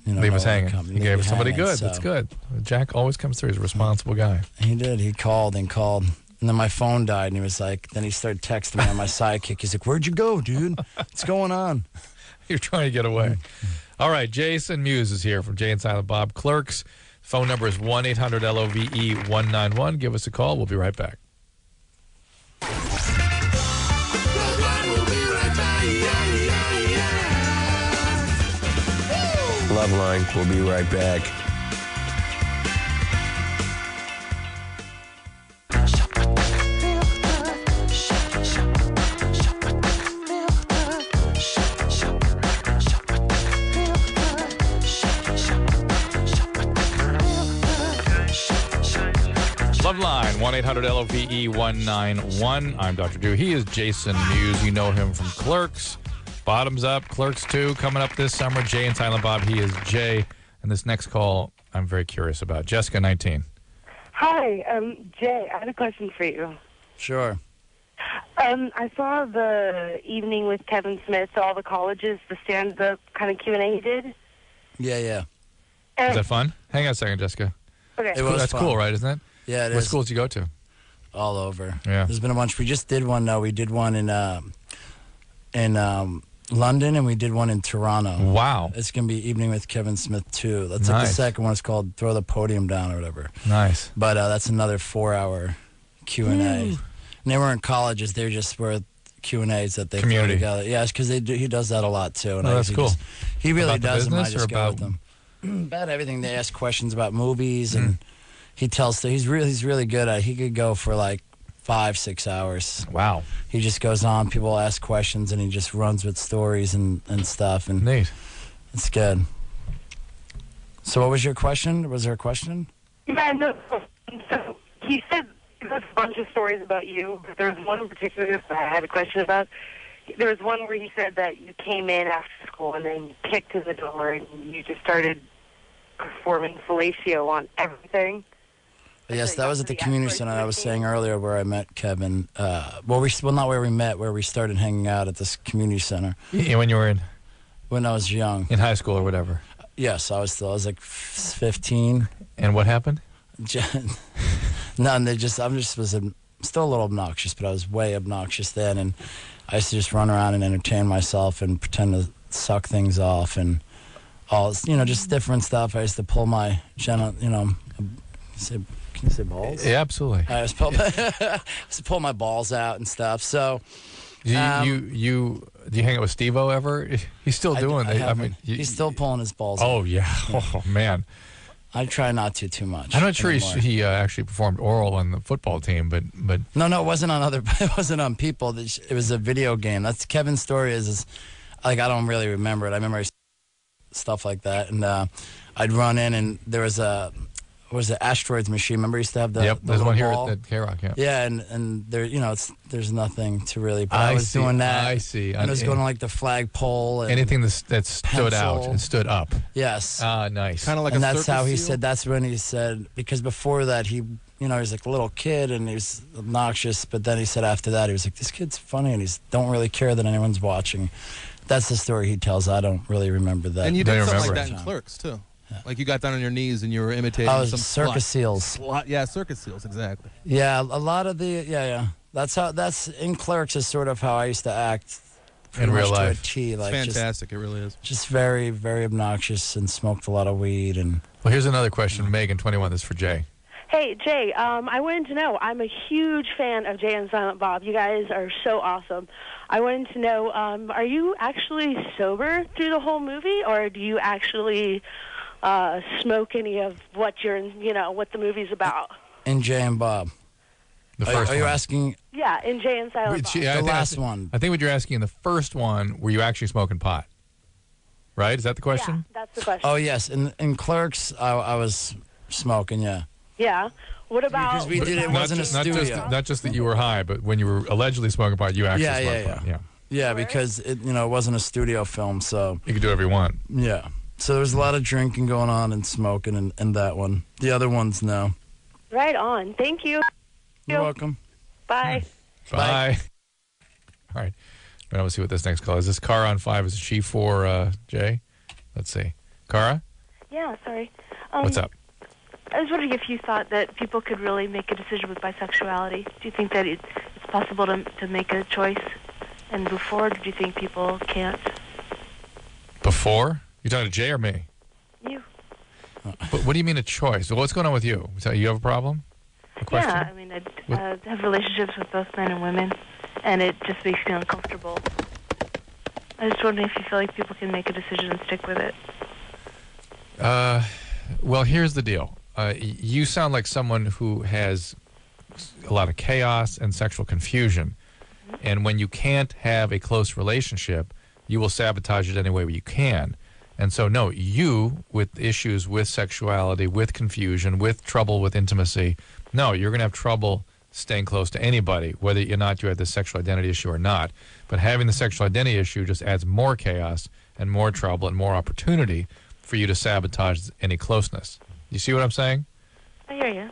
You know, Leave us hanging. He leave gave us somebody hanging, good. so- That's good. Jack always comes through. He's a responsible guy. He did. He called and called. And then my phone died, and he was like, then he started texting me on my sidekick. He's like, Where'd you go, dude? What's going on? You're trying to get away. Mm-hmm. All right, Jason Mewes is here from Jay and Silent Bob Clerks. Phone number is 1 800 LOVE 191. Give us a call. We'll be right back. Loveline. We'll be right back. Loveline, 1 800 LOVE 191. I'm Dr. Drew. He is Jason Mewes. You know him from Clerks. Bottoms Up, Clerks 2 coming up this summer. Jay and Silent Bob. He is Jay. And this next call, I'm very curious about. Jessica, 19. Hi, um, Jay. I had a question for you. Sure. Um, I saw the evening with Kevin Smith, all the colleges, the stand-up kind of Q and A he did. Yeah, yeah. Is that fun? Hang on a second, Jessica. Okay. It was That's fun. cool, right? Isn't it? Yeah, it what is. schools did you go to? all over. Yeah. There's been a bunch. We just did one. though. we did one in uh, in um, London, and we did one in Toronto. Wow. It's gonna be evening with Kevin Smith too. That's like the second one. It's called "Throw the Podium Down" or whatever. Nice. But uh, that's another four-hour Q and A. And they weren't colleges. They just were Q and A's that they throw together. Yeah, because they do, he does that a lot too. And Oh, I that's cool. just- he really About does them. I just or go about- with them. about everything. They ask questions about movies, and he tells. He's really he's really good at. He could go for like five six hours. Wow. He just goes on. People ask questions, and he just runs with stories and and stuff. And Neat. It's good. So, what was your question? Was there a question? Yeah, no. So he said there's a bunch of stories about you, but there was one in particular that I had a question about. There was one where he said that you came in after school and then you kicked in the door and you just started performing fellatio on everything. Yes, that was at the community center. I was saying earlier where I met Kevin. Uh, well, we well not where we met, where we started hanging out at this community center Yeah, when you were in when I was young. in high school or whatever. Yes, I was still. I was like fifteen. And what happened? no, and they just. I'm just was um, still a little obnoxious, but I was way obnoxious then, and I used to just run around and entertain myself and pretend to suck things off and all. You know, just different stuff. I used to pull my genital. You know, You say balls? Yeah, absolutely. I just pull, just pull my balls out and stuff. So, You, um, you you do you hang out with Steve-O ever? He's still doing I it. I, haven't. mean, you- he's still pulling his balls. Out. Oh out. yeah. Oh man. I try not to too much. I'm not sure he uh, actually performed oral on the football team, but but No, no, it wasn't on other. It wasn't on people. It was a video game. That's Kevin's story. Is, is like I don't really remember it. I remember stuff like that, and uh, I'd run in, and there was a what was the asteroids machine. Remember, he used to have the yep, the there's one here ball? at, at K-Rock. Yeah. Yeah, and and there, you know, it's there's nothing to really. But I, I was see, doing that. I see. And it was going to like the flagpole. And Anything that's, that stood out and stood up. Yes. Ah, nice. Kind of like. And that's how he said. That's when he said because before that he, you know, he was like a little kid and he was obnoxious. But then he said after that he was like, this kid's funny and he's don't really care that anyone's watching. That's the story he tells. I don't really remember that. And you did something like that the in. Clerks too. Like you got down on your knees and you were imitating Oh, some circus slut- seals. slut- yeah, circus seals, exactly. Yeah, a lot of the yeah yeah. That's how that's in Clerks is sort of how I used to act. pretty In real much to a life. Like it's just- fantastic. it really is. Just very very obnoxious and smoked a lot of weed and. Well, here's another question, Megan, 21. This is for Jay. Hey, Jay, um, I wanted to know. I'm a huge fan of Jay and Silent Bob. You guys are so awesome. I wanted to know um, are you actually sober through the whole movie, or do you actually uh, smoke any of what you're, in you know, what the movie's about? And Jay and Bob. The Are- first are, you one. asking Yeah, in Jay and Silent Which- Bob. yeah, I the think- I last think- one? I think what you're asking in the first one, were you actually smoking pot? Right? Is that the question? Yeah, That's the question. Oh yes, in in Clerks, I, I was smoking. Yeah, Yeah. What about? Because we did it- about- not wasn't a just, not just studio. not just that you were high, but when you were allegedly smoking pot, you actually yeah, smoked yeah, yeah, pot. Yeah. yeah. Because it you know it wasn't a studio film, so You could do whatever you want. yeah. So there was a lot of drinking going on and smoking in, in that one. The other ones, no. Right on. Thank you. You're welcome. Bye. Bye. All right. I want to see what this next call is. This Cara on five. Is she for uh, Jay? Let's see. Cara, Yeah, sorry. Um, what's up? I was wondering if you thought that people could really make a decision with bisexuality. Do you think that it's possible to, to make a choice and move forward? Or do you think people can't? Before you talking to Jay or me? You. But what do you mean a choice? Well, what's going on with you? So You have a problem? A question? Yeah, I mean, I uh, have relationships with both men and women, and it just makes me uncomfortable. I was just wondering if you feel like people can make a decision and stick with it. Uh, well, here's the deal. Uh, you sound like someone who has a lot of chaos and sexual confusion. And when you can't have a close relationship, you will sabotage it any way you can. And so, no, you with issues with sexuality, with confusion, with trouble with intimacy, no, you're going to have trouble staying close to anybody, whether or not you have the sexual identity issue or not. But having the sexual identity issue just adds more chaos and more trouble and more opportunity for you to sabotage any closeness. You see what I'm saying? I hear you.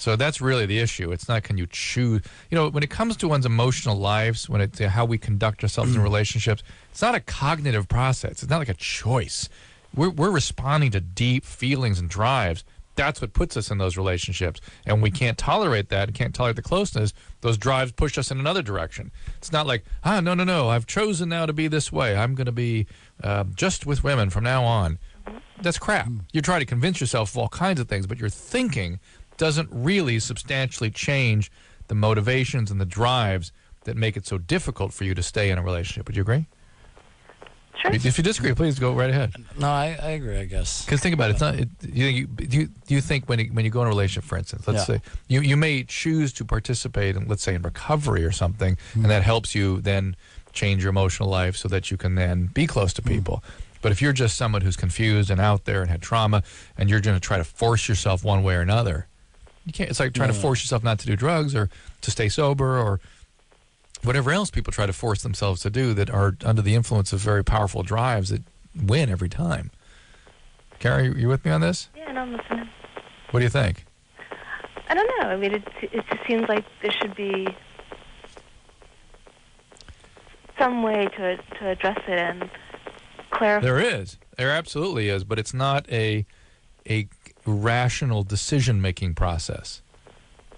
So that's really the issue. It's not can you choose. You know, when it comes to one's emotional lives, when it to how we conduct ourselves in relationships, it's not a cognitive process. It's not like a choice. We're we're responding to deep feelings and drives. That's what puts us in those relationships. And we can't tolerate that can't tolerate the closeness, those drives push us in another direction. It's not like, ah, no, no, no, I've chosen now to be this way. I'm going to be uh, just with women from now on. That's crap. You try to convince yourself of all kinds of things, but you're thinking doesn't really substantially change the motivations and the drives that make it so difficult for you to stay in a relationship. Would you agree? Sure. If you disagree, please go right ahead. No, I, I agree. I guess. Because think about it. It's not. It, you, you, do you do you think when you, when you go in a relationship, for instance, let's Yeah. say you you may choose to participate in, let's say, in recovery or something, and that helps you then change your emotional life so that you can then be close to people. But if you're just someone who's confused and out there and had trauma, and you're going to try to force yourself one way or another, you can't. It's like trying to force yourself not to do drugs or to stay sober or whatever else people try to force themselves to do that are under the influence of very powerful drives that win every time. Carrie, you, you with me on this? Yeah, no, I'm listening. What do you think? I don't know. I mean, it it just seems like there should be some way to to address it and clarify. There is. There absolutely is, but it's not a a rational decision making process.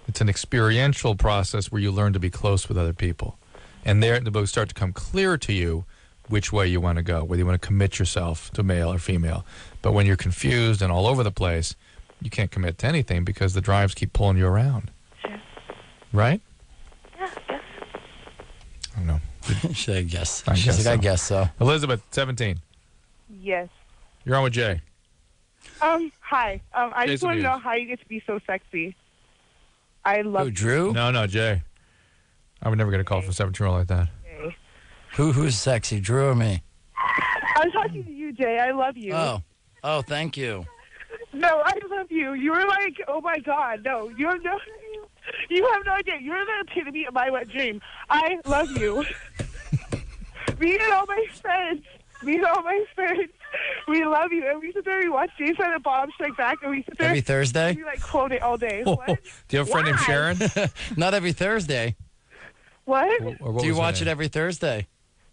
It's an experiential process where you learn to be close with other people. And there the will start to come clear to you which way you want to go, whether you want to commit yourself to male or female. But when you're confused and all over the place, you can't commit to anything because the drives keep pulling you around. Sure. Right? Yeah, I guess. I don't know. Should I guess? I guess like, I guess so. Elizabeth, 17. Yes. You're on with Jay. Um. Hi. Um. I just Jason want to Mewes. know how you get to be so sexy. I love. Who, Drew? No, no, Jay. I would never get a call from a 17 year old like that. you. Who who's sexy, Drew or me? I'm talking to you, Jay. I love you. Oh, oh, thank you. No, I love you. You were like, oh my god, no, you have no, you have no idea. You're the epitome of my wet dream. I love you. me and all my friends, me and all my friends, we love you. And we sit there, we watch Jason and Bob Strike Back, and we sit there Every Thursday? and we like quote it all day. Oh, What? do you have a friend named Sharon? Not every Thursday. What? Or what Do you watch it every Thursday?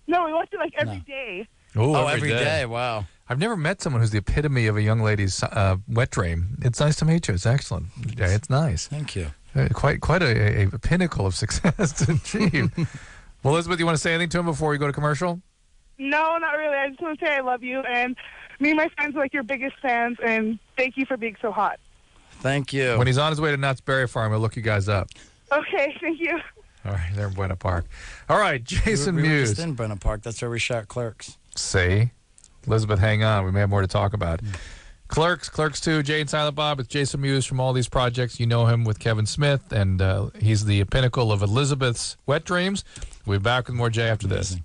No, we watch it like every day. Ooh, Oh, every day. Wow. I've never met someone who's the epitome of a young lady's uh, wet dream. It's nice to meet you. It's excellent. Jay, it's nice. Thank you. Uh, quite quite a, a, a pinnacle of success to achieve. well, Elizabeth, you want to say anything to him before we go to commercial? No, not really. I just want to say I love you, and me and my friends are like your biggest fans, and thank you for being so hot. Thank you. When he's on his way to Knott's Berry Farm, he'll look you guys up. Okay, thank you. All right, there in Buena Park. All right, Jason we, we were Mewes. just in Buena Park. That's where we shot Clerks. See? Elizabeth, hang on. We may have more to talk about. Clerks, Clerks 2, Jay and Silent Bob. It's Jason Mewes from all these projects. You know him with Kevin Smith, and uh, he's the pinnacle of Elizabeth's wet dreams. We'll be back with more Jay after this.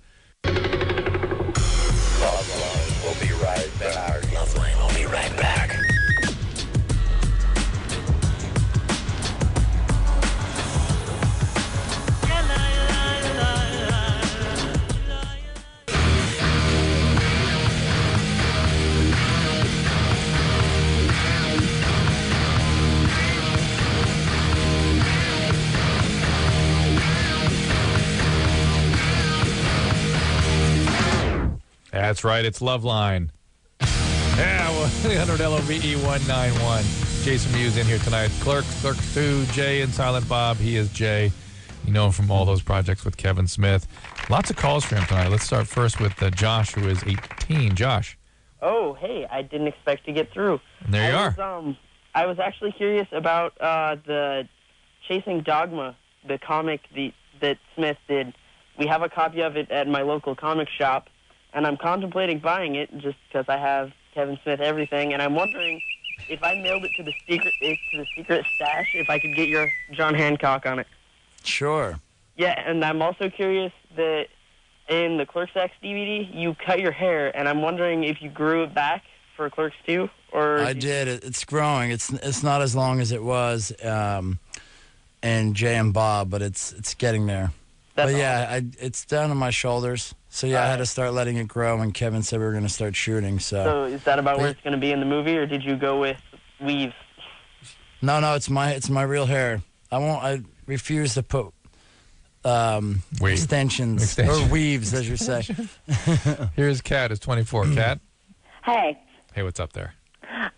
That's right. It's Loveline. Yeah, well, 800 LOVE 191. Jason Mewes in here tonight. Clerk, Clerk 2, Jay and Silent Bob. He is Jay. You know him from all those projects with Kevin Smith. Lots of calls for him tonight. Let's start first with uh, Josh, who is 18. Josh. Oh, hey, I didn't expect to get through. And there you I are. Was, um, I was actually curious about uh, the Chasing Dogma, the comic the, that Smith did. We have a copy of it at my local comic shop, and I'm contemplating buying it just because I have Kevin Smith everything, and I'm wondering if I mailed it to the secret eh, to the secret stash, if I could get your John Hancock on it. Sure. Yeah, and I'm also curious that in the Clerks X DVD, you cut your hair, and I'm wondering if you grew it back for Clerks 2, or I did. It, it's growing. It's it's not as long as it was um, in Jay and Bob, but it's it's getting there. That's but yeah, I, it's down to my shoulders. So yeah, I had to start letting it grow. And Kevin said we were going to start shooting. So, So is that about where it's going to be in the movie, or did you go with weave? no, no, it's my it's my real hair. I won't. I refuse to put um, Weave. extensions Extension. or weaves, as you say. Here's Kat, is 24. Kat, Hey, hey, what's up there?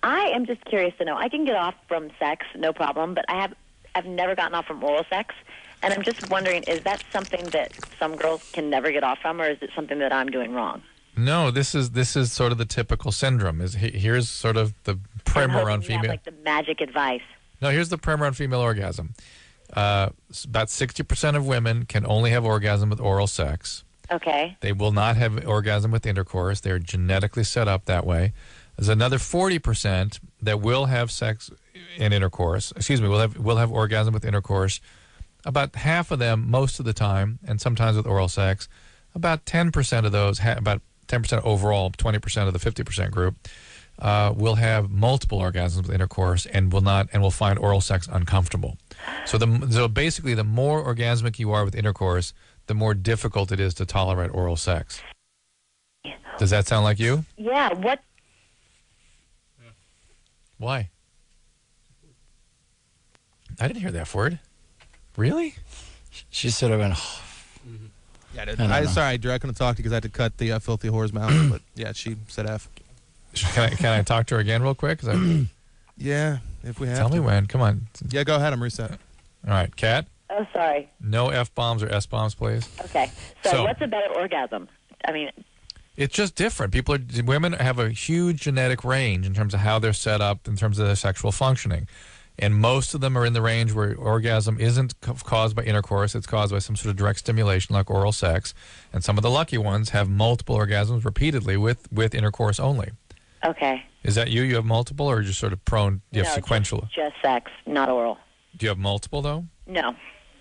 I am just curious to know. I can get off from sex, no problem, but I have I've never gotten off from oral sex, and I'm just wondering, is that something that some girls can never get off from, or is it something that I'm doing wrong? No, this is this is sort of the typical syndrome. Is here's sort of the primer on You have, female. like the magic advice. No, here's the primer on female orgasm. Uh, about 60% of women can only have orgasm with oral sex. Okay. They will not have orgasm with intercourse. They're genetically set up that way. There's another 40% that will have sex in intercourse. Excuse me, will have will have orgasm with intercourse. About half of them, most of the time, and sometimes with oral sex. About 10% of those, about 10% overall, 20% of the 50% group, uh, will have multiple orgasms with intercourse and will not and will find oral sex uncomfortable. So the so basically, the more orgasmic you are with intercourse, the more difficult it is to tolerate oral sex. Does that sound like you? Yeah. What? Why? I didn't hear that word. Really? She sort of went. Yeah, I, I don't I, know. sorry, Drew, I couldn't talk to you because I had to cut the uh, filthy whore's mouth. but yeah, she said F. Can I, can I talk to her again real quick? 'Cause I, Yeah, if we have tell me when. Come on. Yeah, go ahead. I'm reset. All right, Kat. Oh, sorry. No f bombs or s bombs, please. Okay. So, So- what's a better orgasm? I mean, It's just different. People are women have a huge genetic range in terms of how they're set up in terms of their sexual functioning. And most of them are in the range where orgasm isn't caused by intercourse, it's caused by some sort of direct stimulation like oral sex. And some of the lucky ones have multiple orgasms repeatedly with, with intercourse only. Okay. Is that you? You have multiple or just sort of prone you have no, sequential? Just, just sex, not oral. Do you have multiple though? No.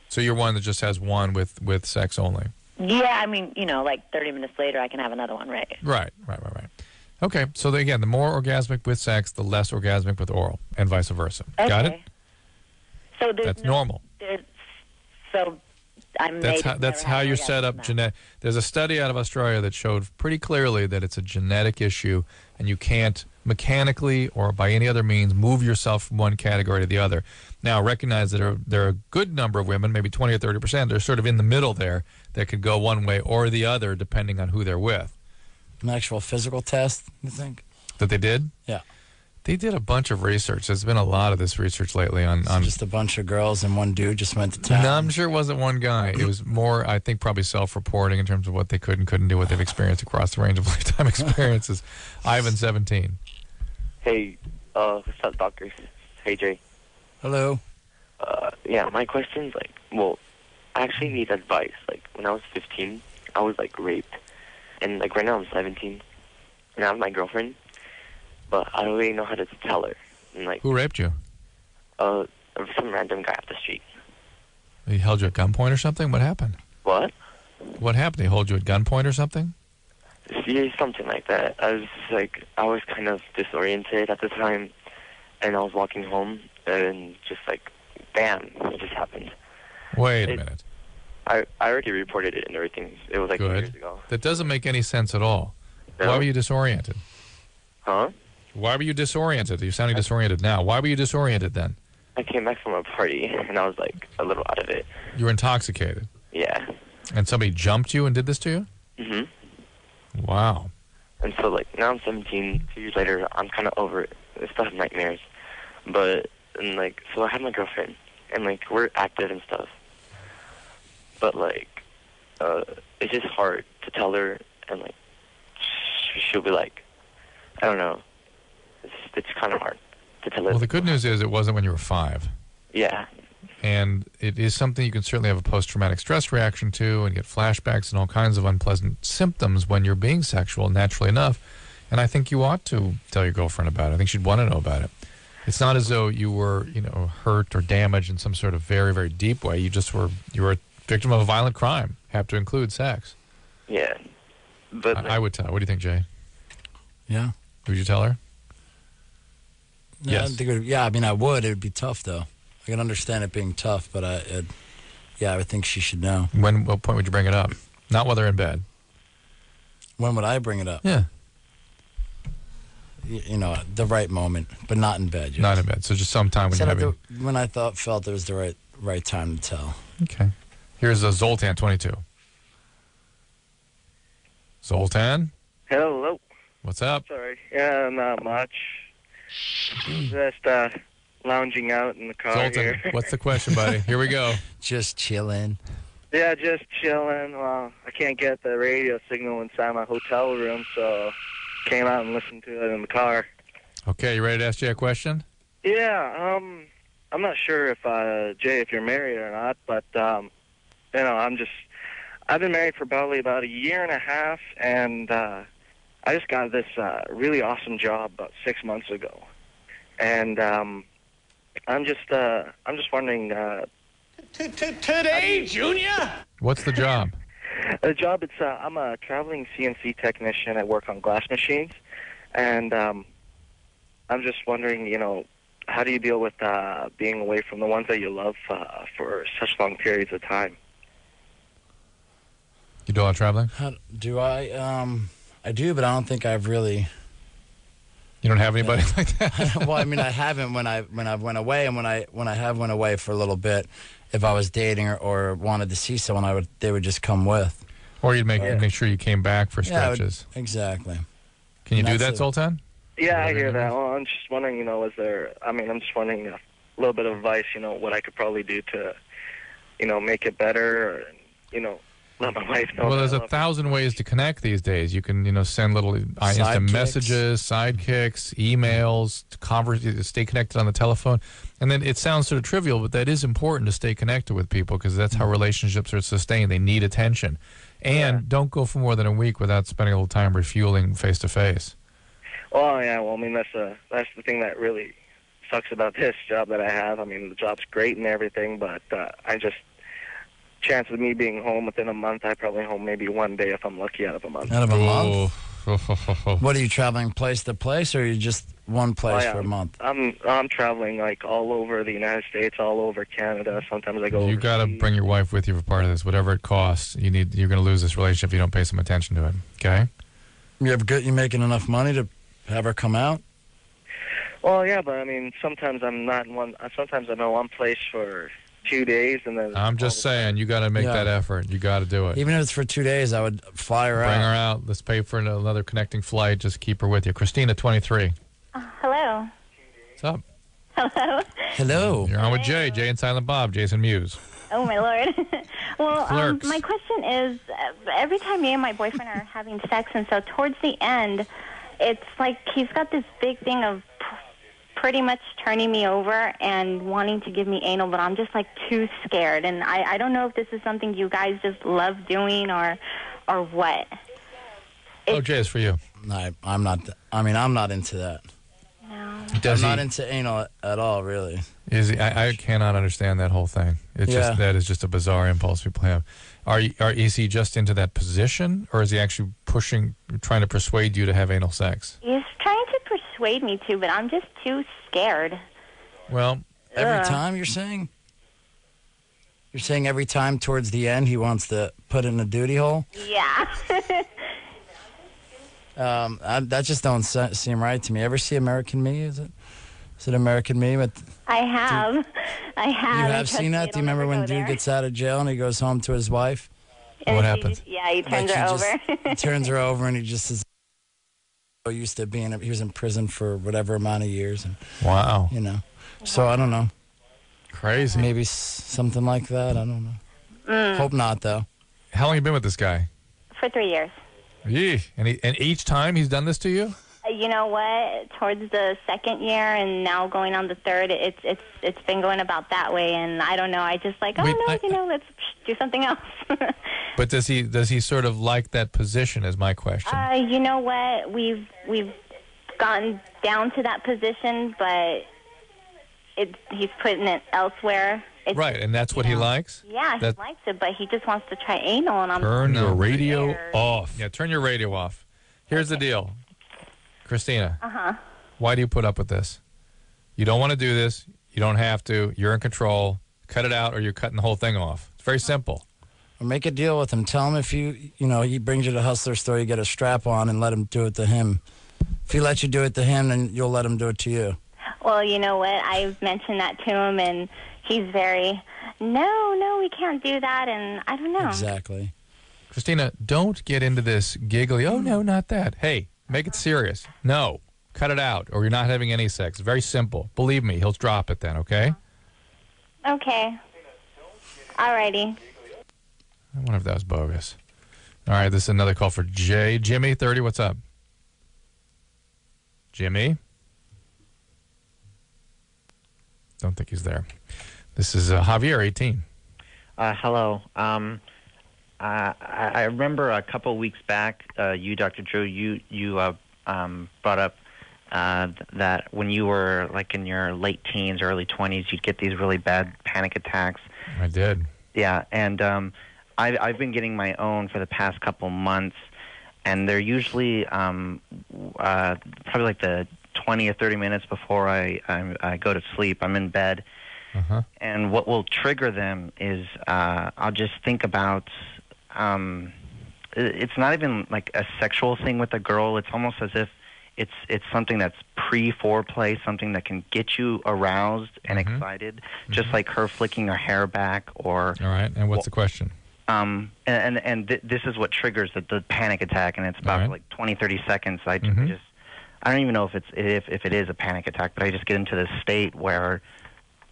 So you're one that just has one with, with sex only. Yeah, I mean, you know, like 30 minutes later, I can have another one, right? Right, right, right, right. Okay, so the, again, the more orgasmic with sex, the less orgasmic with oral, and vice versa. Got it? So That's no, normal. So I'm That's how that's how you're set up. orgasm. Genet- There's a study out of Australia that showed pretty clearly that it's a genetic issue, and you can't mechanically or by any other means move yourself from one category to the other. Now, recognize that there are, there are a good number of women, maybe 20 or 30 percent, they're sort of in the middle there that could go one way or the other depending on who they're with. An actual physical test, you think? That they did? Yeah. They did a bunch of research. There's been a lot of this research lately on, on Just a bunch of girls and one dude just went to town. No, I'm sure it wasn't one guy. It was more, I think, probably self-reporting in terms of what they could and couldn't do, what they've experienced across the range of lifetime experiences. Ivan, 17. Hey, uh, what's up, doctor? Hey, Jay. Hello. Uh, yeah, my question's like, well, I actually need advice. Like, when I was 15, I was like raped, and like right now I'm 17, and I have my girlfriend, but I don't really know how to tell her. And like, Who raped you? uh, some random guy off the street. He held you at gunpoint or something? What happened? What? What happened? They hold you at gunpoint or something? See, something like that. I was like, I was kind of disoriented at the time, and I was walking home, and just like, bam, it just happened. Wait a It- minute. I I already reported it and everything. It was like years ago. That doesn't make any sense at all. No? Why were you disoriented? Huh? Why were you disoriented? You're sounding disoriented now. Why were you disoriented then? I came back from a party and I was like a little out of it. You were intoxicated. Yeah. And somebody jumped you and did this to you? Mm-hmm. Wow. And so like now I'm 17. Two years later, I'm kind of over it. I still have nightmares, but and like so I have my girlfriend and like we're active and stuff. But like, uh, it's just hard to tell her and like she'll be like, I don't know. It's it's kind of hard to tell her. Well, the good news is it wasn't when you were five. yeah. and it is something you can certainly have a post-traumatic stress reaction to and get flashbacks and all kinds of unpleasant symptoms when you're being sexual naturally enough and i think you ought to tell your girlfriend about it i think she'd want to know about it it's not as though you were you know hurt or damaged in some sort of very very deep way you just were you were victim of a violent crime have to include sex Yeah. But I, I would tell what do you think jay Yeah. would you tell her Yeah, I Yes. think it would, yeah, I mean, I would. It would be tough, though. I can understand it being tough, but I, it, yeah, I would think she should know. when what point would you bring it up not while they're in bed When would I bring it up? yeah You, you know, the right moment, but not in bed. Yes. not in bed so just sometime when Said you're at having the- when I thought felt it was the right right time to tell. Okay. Here's a Zoltan 22. Zoltan, Hello. what's up? Sorry. Yeah, not much. Just uh, lounging out in the car Zoltan, here. what's the question, buddy? Here we go. Just chilling. yeah, just chilling. Well, I can't get the radio signal inside my hotel room, so came out and listened to it in the car. Okay, you ready to ask Jay a question? Yeah, um, I'm not sure if uh, Jay, if you're married or not, but um, you know, I'm just. I've been married for probably about a year and a half, and uh, I just got this uh, really awesome job about six months ago, and um, I'm just, uh, I'm just wondering. Uh, Today, Junior? What's the job? the job, it's uh, I'm a traveling CNC technician. I work on glass machines, and um, I'm just wondering, you know, how do you deal with uh, being away from the ones that you love uh, for such long periods of time? You do a lot of traveling? How, do I? Um, I do, but I don't think I've really. You don't have anybody like that? well, I mean, I haven't when I when I went away, and when I when I have went away for a little bit, if I was dating or, or wanted to see someone, I would they would just come with. Or you'd make make sure you came back for Yeah, would- stretches. exactly. Can you do that, it. Zoltan? Yeah, I hear that. Well, I'm just wondering, you know, is there? I mean, I'm just wondering a little bit of advice, you know, what I could probably do to, you know, make it better, or, you know. Let my wife know. Well, there's a thousand ways to connect these days. You can, you know, send little uh, instant Sidekicks. messages, sidekicks, emails, converse, stay connected on the telephone. And then it sounds sort of trivial, but that is important to stay connected with people because that's how Mm-hmm. relationships are sustained. They need attention. And don't go for more than a week without spending a little time refueling face to face. Oh yeah, well, I mean that's uh that's the thing that really sucks about this job that I have. I mean the job's great and everything, but uh, I just chance of me being home within a month, I probably home maybe one day if I'm lucky out of a month. Out of a month? What are you traveling place to place, or are you just one place Oh, yeah. for a month? I'm I'm traveling like all over the United States, all over Canada. Sometimes I go. You got to bring your wife with you for part of this, whatever it costs. You need. You're going to lose this relationship if you don't pay some attention to it. Okay. You have good. You making enough money to have her come out? Well, yeah, but I mean sometimes I'm not in one. Sometimes I'm in one place for two days, and then I'm just saying, you got to make Yeah. that effort. You got to do it. Even if it's for two days, I would fly her Bring out. her out. Let's pay for another connecting flight. Just keep her with you. Christina, 23. Hello. What's up? Hello. Hello. You're on with Jay, Jay and Silent Bob, Jason Mewes. Oh my lord. well, um, Clerks. my question is: uh, every time me and my boyfriend are having sex, and so towards the end, it's like he's got this big thing of pr- pretty much turning me over and wanting to give me anal, but I'm just like too scared, and I I don't know if this is something you guys just love doing or or what. Oh, Jay, it's for you. I, I'm not. th- I mean, I'm not into that. Does I'm not into anal at, at all, really. Is he, I, I cannot understand that whole thing. It's Yeah. just that is just a bizarre impulse people have. Are, you, are is he just into that position, or is he actually pushing, trying to persuade you to have anal sex? He's trying to persuade me to, but I'm just too scared. Well, Every Ugh. time you're saying. You're saying every time towards the end he wants to put in a duty hole. Yeah. Um, I, that just don't se- seem right to me. Ever see American Me? Is it? Is it American Me? But I have. I have. you have seen that? Do you remember when dude there. gets out of jail and he goes home to his wife? And what happens? just- yeah, he Like, turns he her just- over. he turns her over and he just is so used to being. He was in prison for whatever amount of years, and wow, you know. So I don't know. Crazy. Maybe something like that. I don't know. Mm. Hope not, though. How long you been with this guy? For three years. Yee. And he, and each time he's done this to you? You know what? Towards the second year and now going on the third, it's it's it's been going about that way, and I don't know. I just like, oh Wait, no, I- you know, let's do something else. But does he does he sort of like that position? Is my question. uh, you know what? We've we've gotten down to that position, but it he's putting it elsewhere. It's, right, and that's what he likes. Yeah, That- he likes it, but he just wants to try anal, and I'm Turn your radio off. Yeah, turn your radio off. Here's the deal, Christina. Uh huh. Why do you put up with this? You don't want to do this. You don't have to. You're in control. Cut it out, or you're cutting the whole thing off. It's very simple. Or make a deal with him. Tell him if you, you know, he brings you to Hustler store, you get a strap on and let him do it to him. If he lets you do it to him, then you'll let him do it to you. Well, you know what? I've mentioned that to him, and he's very, no, no, we can't do that, and I don't know. Exactly. Christina, don't get into this giggly. Oh no, not that. Hey, make it serious. No, cut it out, or you're not having any sex. Very simple. Believe me, he'll drop it then. Okay. Okay. Alrighty. I wonder if that was bogus. All right, this is another call for Jay. Jimmy, 30, what's up? Jimmy? Don't think he's there. This is uh, Javier, 18. Uh, hello. Um, I, remember a couple of weeks back, uh, you, Dr. Drew, you you uh, um, brought up uh, that when you were like in your late teens, early 20s, you'd get these really bad panic attacks. I did. Yeah, and um, I, I've been getting my own for the past couple months, and they're usually um, uh, probably like the 20 or 30 minutes before I, I, I go to sleep. I'm in bed, Uh-huh. and what will trigger them is uh, I'll just think about. Um, it's not even like a sexual thing with a girl. It's almost as if it's it's something that's pre foreplay, something that can get you aroused and excited, just like her flicking her hair back or. All right, and what's the question? Um, and and, and th- this is what triggers the, the panic attack, and it's about right. like 20, 30 seconds. I, Mhm. I just I don't even know if it's if if it is a panic attack, but I just get into this state where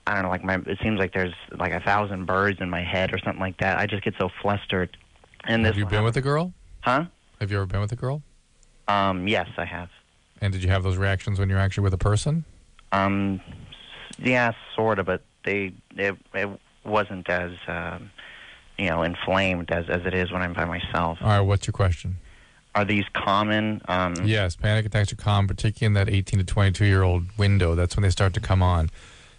I don't know, like my it seems like there's like a thousand birds in my head or something like that. I just get so flustered, And this have you been with a girl? Huh? Have you ever been with a girl? Um, yes, I have. And did you have those reactions when you're actually with a person? Um, yeah, sort of, but they it, it wasn't as um, you know inflamed as as it is when I'm by myself. All right, what's your question? Are these common? Um, Yes, panic attacks are common, particularly in that 18 to 22 year old window. That's when they start to come on.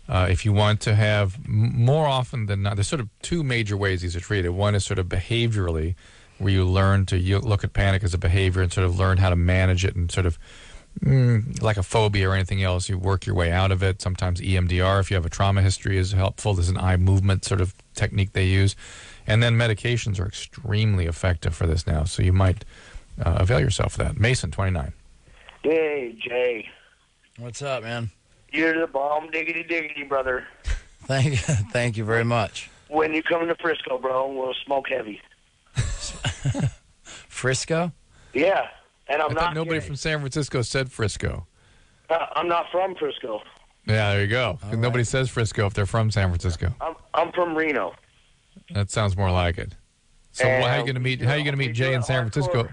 Uh, if you want to have more often than not, there's sort of two major ways these are treated. One is sort of behaviorally, where you learn to you look at panic as a behavior and sort of learn how to manage it and sort of mm, like a phobia or anything else, you work your way out of it. Sometimes E EMDR, if you have a trauma history, is helpful. There's an eye movement sort of technique they use. And then medications are extremely effective for this now. So you might uh, avail yourself of that. Mason, 29. Hey, Jay. What's up, man? You're the bomb diggity diggity, brother. Thank you. thank you very much. When you come to Frisco, bro, we'll smoke heavy. Frisco? Yeah, and I'm I not nobody kidding. from San Francisco said Frisco. Uh, I'm not from Frisco. Yeah, there you go. 'Cause Nobody says Frisco if they're from San Francisco. I'm I'm from Reno. That sounds more like it. So And how are you going to meet? How are you going to meet Jay in San Francisco?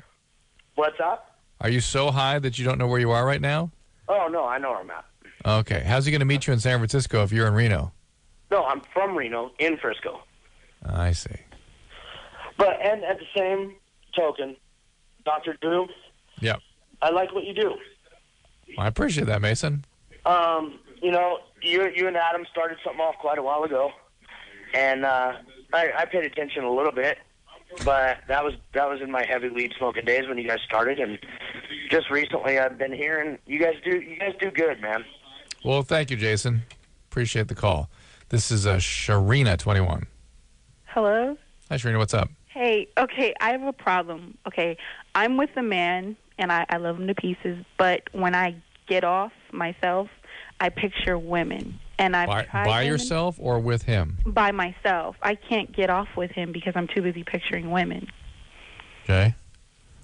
What's up? Are you so high that you don't know where you are right now? Oh no, I know where I'm at. Okay. How's he going to meet you in San Francisco if you're in Reno? No, I'm from Reno, in Frisco. I see. But and at the same token, Doctor Drew, Yep. I like what you do. I appreciate that, Mason. Um, you know, you you and Adam started something off quite a while ago, and uh, I, I paid attention a little bit, but that was that was in my heavy weed smoking days when you guys started, and just recently I've been hearing you guys do you guys do good, man. Well, thank you, Jason. Appreciate the call. This is uh, Sharina, 21. Hello? Hi, Sharina. What's up? Hey, okay, I have a problem. Okay, I'm with a man and I, I love him to pieces, but when I get off myself, I picture women. And I've By, tried by women yourself or with him? by myself. I can't get off with him because I'm too busy picturing women. Okay.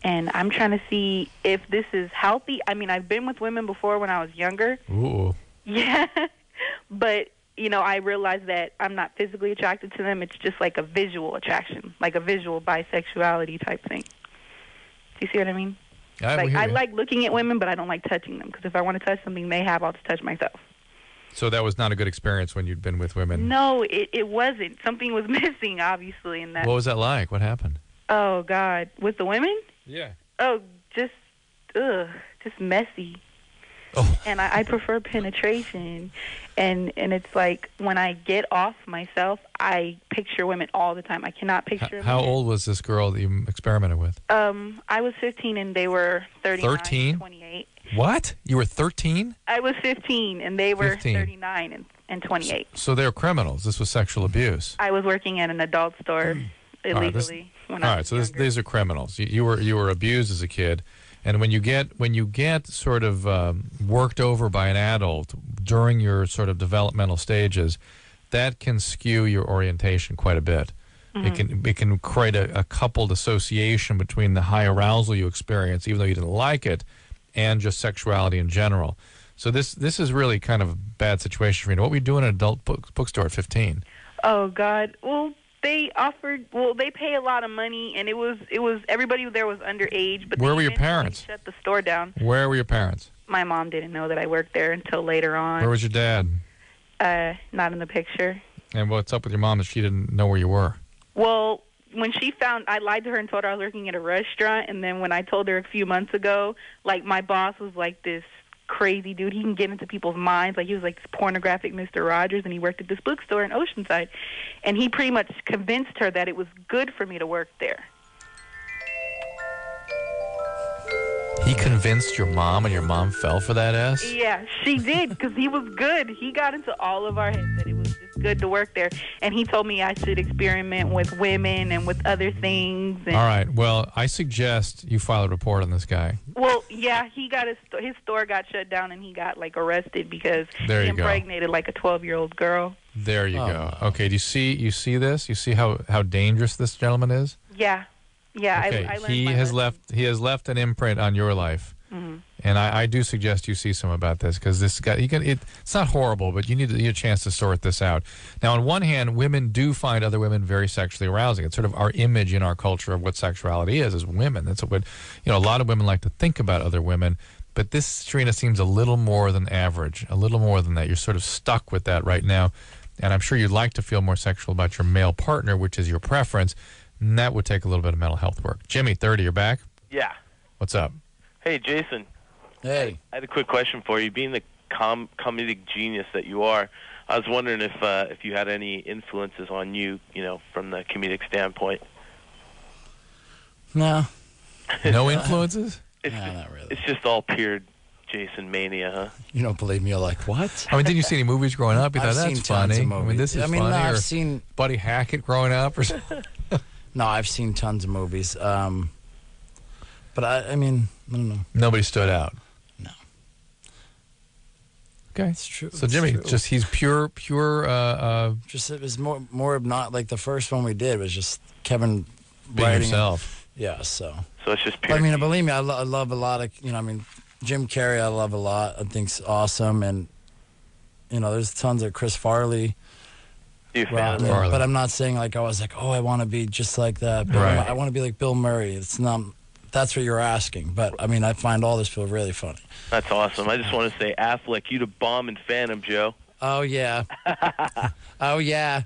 And I'm trying to see if this is healthy. I mean, I've been with women before when I was younger. Ooh. Yeah. but, you know, I realize that I'm not physically attracted to them. It's just like a visual attraction, like a visual bisexuality type thing. Do you see what I mean? I, like I like looking at women, but I don't like touching them because if I want to touch something they have, I'll just touch myself. So that was not a good experience when you'd been with women. No, it it wasn't. Something was missing, obviously, in that. What was that like? What happened? oh God, with the women? Yeah. Oh, just ugh, just messy. Oh. And I, I prefer penetration, and and it's like when I get off myself, I picture women all the time. I cannot picture. H- how old was this girl that you experimented with? Um, I was 15 and they were 39, 13? 28. What? You were 13? I was 15 and they were 15. 39 and, and 28. So they were criminals. This was sexual abuse. I was working at an adult store All right, this- illegally when All I right, so this, these are criminals. You, you were you were abused as a kid, and when you get when you get sort of um, worked over by an adult during your sort of developmental stages, that can skew your orientation quite a bit. It Mhm. can it can create a, a coupled association between the high arousal you experience, even though you didn't like it, and just sexuality in general. So this this is really kind of a bad situation for you. What you doing in an adult book, bookstore at 15? Oh God. Well, they offered. Well, they pay a lot of money, and it was it was everybody there was underage. But Where were your parents? Shut the store down. Where were your parents? My mom didn't know that I worked there until later on. Where was your dad? uh, not in the picture. And what's up with your mom that she didn't know where you were? Well, when she found, I lied to her and told her I was working at a restaurant. And then when I told her a few months ago, like my boss was like this crazy dude. He can get into people's minds. Like he was like this pornographic Mr. Rogers, and he worked at this bookstore in Oceanside. And he pretty much convinced her that it was good for me to work there. He convinced your mom, and your mom fell for that ass. Yeah, she did because he was good. He got into all of our heads that it was just good to work there, and he told me I should experiment with women and with other things. And, All right. Well, I suggest you file a report on this guy. Well, yeah, he got his his store got shut down, and he got like arrested because There he you go. impregnated like a twelve year old girl. There you oh. go. Okay. Do you see? You see this? You see how how dangerous this gentleman is? Yeah, yeah. Okay. I, I learned he has left. He has left an imprint on your life, Mhm. And I, I do suggest you see some about this because this guy, you can, it, it's not horrible, but you need, to, you need a chance to sort this out. Now, on one hand, women do find other women very sexually arousing. It's sort of our image in our culture of what sexuality is as women. That's what, you know, a lot of women like to think about other women. But this, Trina, seems a little more than average, a little more than that. You're sort of stuck with that right now. And I'm sure you'd like to feel more sexual about your male partner, which is your preference. And that would take a little bit of mental health work. Jimmy, 30, you're back. Yeah. What's up? Hey, Jason. Hey. I had a quick question for you. Being the com- comedic genius that you are, I was wondering if uh, if you had any influences on you, you know, from the comedic standpoint. No. No influences? It's no, just, not really. It's just all pure Jason mania, huh? You don't believe me? You're like, what? I mean, didn't you see any movies growing up? You I've thought seen that's tons funny. of I mean, movies. this is I mean, no, funny. I've or seen- Buddy Hackett growing up, or something. No, I've seen tons of movies. Um, but I, I mean, I don't know. nobody stood out. No. Okay, it's true. So it's Jimmy, true. just he's pure, pure. Uh, uh, just it was more more of not like the first one we did was just Kevin Being writing. yourself. Yeah, so. So it's just But, I mean, believe me, I, lo- I love a lot of you know. I mean, Jim Carrey, I love a lot. I think's awesome, and you know, there's tons of Chris Farley. You Well, fan. yeah, but I'm not saying like I was like, oh, I want to be just like that. But Right. I want to be like Bill Murray. It's not. That's what you're asking. But I mean, I find all this people really funny. That's awesome. I just want to say, Affleck, you the bomb in Phantom, Joe. Oh yeah. oh yeah.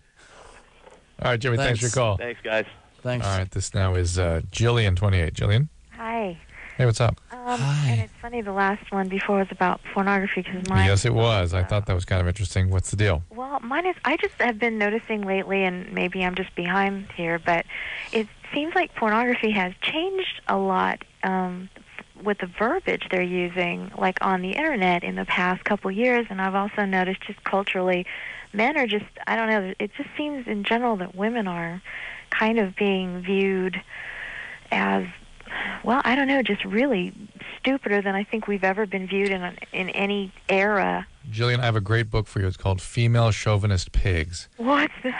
all right, Jimmy. Thanks, for your call. Thanks, guys. Thanks. All right, this now is uh, Jillian, 28. Jillian, Hi. hey, what's up? Um, And it's funny, the last one before was about pornography because mine. yes, it was. I thought that was kind of interesting. What's the deal? Well, mine is. I just have been noticing lately, and maybe I'm just behind here, but it seems like pornography has changed a lot um, with the verbiage they're using, like on the internet in the past couple years. And I've also noticed just culturally, men are just. I don't know. It just seems in general that women are kind of being viewed as well, I don't know, just really stupider than I think we've ever been viewed in in any era. Jillian, I have a great book for you. It's called Female Chauvinist Pigs. What?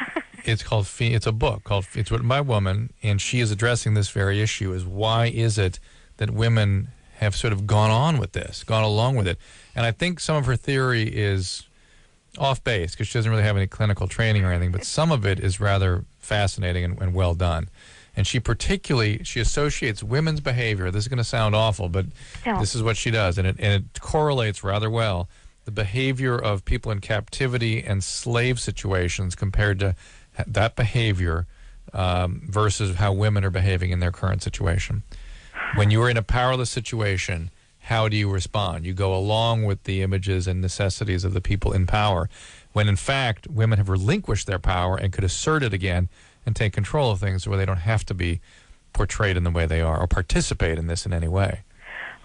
It's called. Fe- It's a book called. It's written by a woman, and she is addressing this very issue: is why is it that women have sort of gone on with this, gone along with it? And I think some of her theory is off base because she doesn't really have any clinical training or anything, but some of it is rather fascinating and, and well done. And she particularly she associates women's behavior. This is going to sound awful, but No. this is what she does, and it and it correlates rather well the behavior of people in captivity and slave situations compared to that behavior um, versus how women are behaving in their current situation. When you are in a powerless situation, how do you respond? You go along with the images and necessities of the people in power, when in fact women have relinquished their power and could assert it again and take control of things where they don't have to be portrayed in the way they are or participate in this in any way.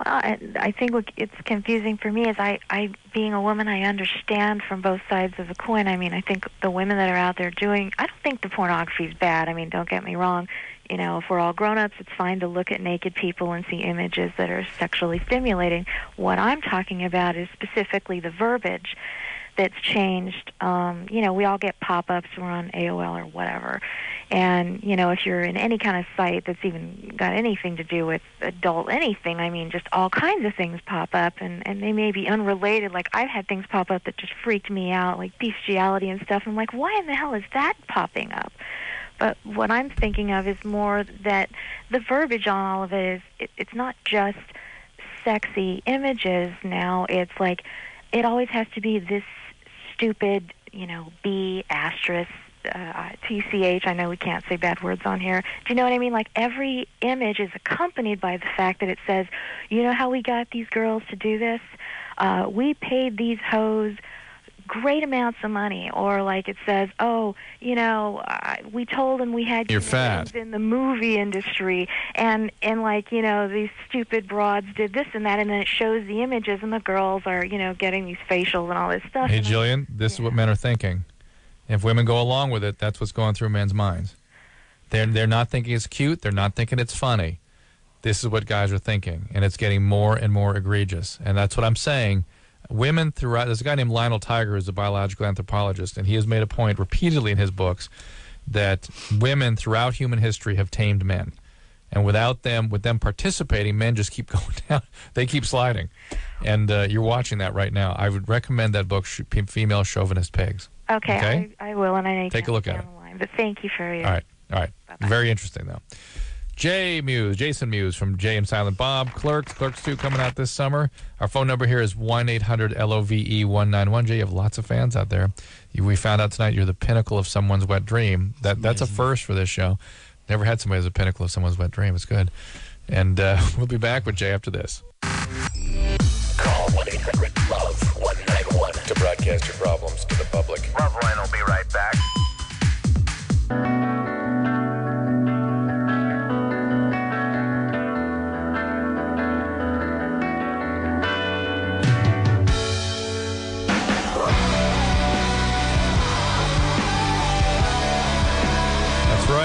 Well, I, I think what it's confusing for me is I, I, being a woman, I understand from both sides of the coin. I mean, I think the women that are out there doing, I don't think the pornography is bad. I mean, don't get me wrong. You know, if we're all grown-ups, it's fine to look at naked people and see images that are sexually stimulating. What I'm talking about is specifically the verbiage that's changed. Um, you know, we all get pop-ups. We're on AOL or whatever, and you know, if you're in any kind of site that's even got anything to do with adult anything, I mean, just all kinds of things pop up, and and they may be unrelated. Like I've had things pop up that just freaked me out, like bestiality and stuff. I'm like, why in the hell is that popping up? But what I'm thinking of is more that the verbiage on all of it is it, it's not just sexy images now. It's like it always has to be this stupid, you know, B asterisk uh, TCH. I know we can't say bad words on here. Do you know what I mean? Like every image is accompanied by the fact that it says, you know how we got these girls to do this? Uh, we paid these hoes great amounts of money or like it says oh you know I, we told them we had You're fat. in the movie industry and and like you know these stupid broads did this and that and then it shows the images and the girls are you know getting these facials and all this stuff Hey, Jillian, this is what men are thinking. If women go along with it, that's what's going through men's minds. They're they're not thinking it's cute. They're not thinking it's funny. This is what guys are thinking, and it's getting more and more egregious. And that's what I'm saying. Women throughout. There's a guy named Lionel Tiger, who's a biological anthropologist, and he has made a point repeatedly in his books that women throughout human history have tamed men. And without them, with them participating, men just keep going down. They keep sliding, and uh, you're watching that right now. I would recommend that book, Sh- "Female Chauvinist Pigs." Okay, Okay. I, I will, and I Take a look at it. line. But thank you for your. All right. All right. Very interesting, though. Jay Mewes, Jason Mewes from Jay and Silent Bob. Clerks, Clerks 2 coming out this summer. Our phone number here is 1 800 LOVE 191. Jay, you have lots of fans out there. You, we found out tonight you're the pinnacle of someone's wet dream. That That's a first for this show. Never had somebody as a pinnacle of someone's wet dream. It's good. And uh, we'll be back with Jay after this. Call 1 800 Love 191 to broadcast your problems to the public. Loveline will be right back.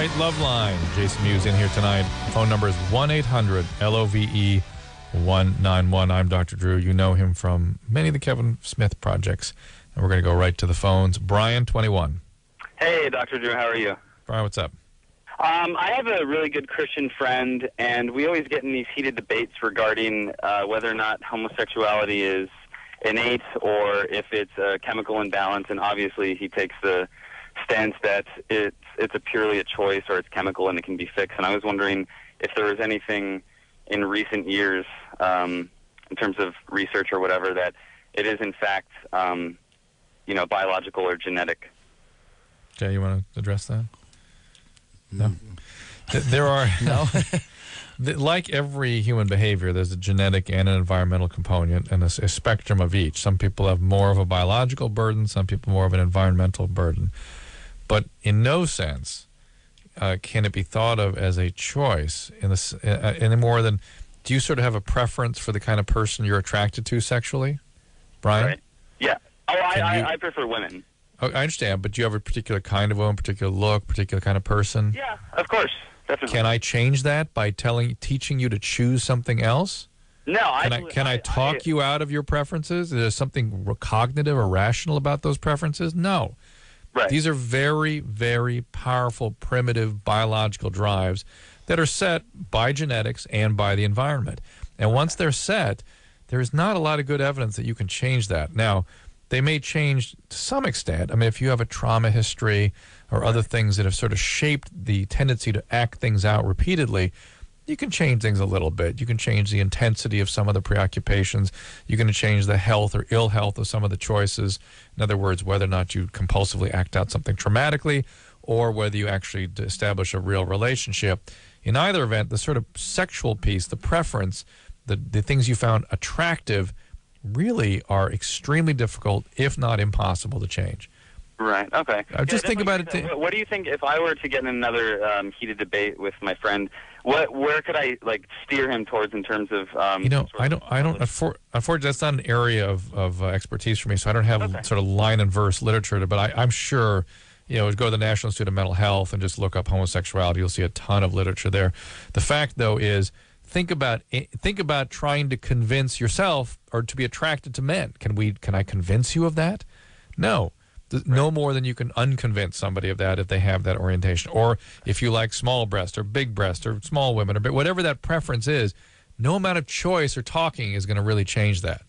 Right, Loveline. Jason Mewes in here tonight. Phone number is 1 800 LOVE 191. I'm Dr. Drew. You know him from many of the Kevin Smith projects. And we're going to go right to the phones. Brian, 21. Hey, Dr. Drew, how are you? Brian, what's up? Um, I have a really good Christian friend, and we always get in these heated debates regarding uh, whether or not homosexuality is innate or if it's a chemical imbalance. And obviously, he takes the stance that it's it's a purely a choice or it's chemical and it can be fixed. And I was wondering if there was anything in recent years, um, in terms of research or whatever, that it is in fact, um, you know, biological or genetic. Jay, you want to address that? No. There are No. like every human behavior, there's a genetic and an environmental component, and a spectrum of each. Some people have more of a biological burden, some people more of an environmental burden. But in no sense uh, can it be thought of as a choice in this uh, any more than. Do you sort of have a preference for the kind of person you're attracted to sexually, Brian? Yeah. Oh, I, you- I, I prefer women. Oh, I understand, but do you have a particular kind of woman, particular look, particular kind of person? Yeah, of course. Definitely. Can I change that by telling, teaching you to choose something else? No, Can I, believe- can I, talk you out of your preferences? Is there something cognitive or rational about those preferences? No. Right. These are very, very powerful, primitive biological drives that are set by genetics and by the environment. And once they're set, there is not a lot of good evidence that you can change that. Now, they may change to some extent. I mean, if you have a trauma history or other things that have sort of shaped the tendency to act things out repeatedly, you can change things a little bit. You can change the intensity of some of the preoccupations. You can change the health or ill health of some of the choices. In other words, whether or not you compulsively act out something traumatically or whether you actually establish a real relationship. In either event, the sort of sexual piece, the preference, the, the things you found attractive really are extremely difficult, if not impossible, to change. Right. Okay. Uh, just think about it what do you think if I were to get in another um, heated debate with my friend? What where could I like steer him towards in terms of um, You know, I don't, I don't. Unfor- unfortunately, that's not an area of, of uh, expertise for me, so I don't have sort of line and verse literature. But I, I'm sure, you know, go to the National Institute of Mental Health and just look up homosexuality. You'll see a ton of literature there. The fact, though, is think about eh, think about trying to convince yourself or to be attracted to men. Can we? Can I convince you of that? No. Th- No more than you can unconvince somebody of that if they have that orientation, or if you like small breast or big breast or small women or whatever that preference is. No amount of choice or talking is going to really change that.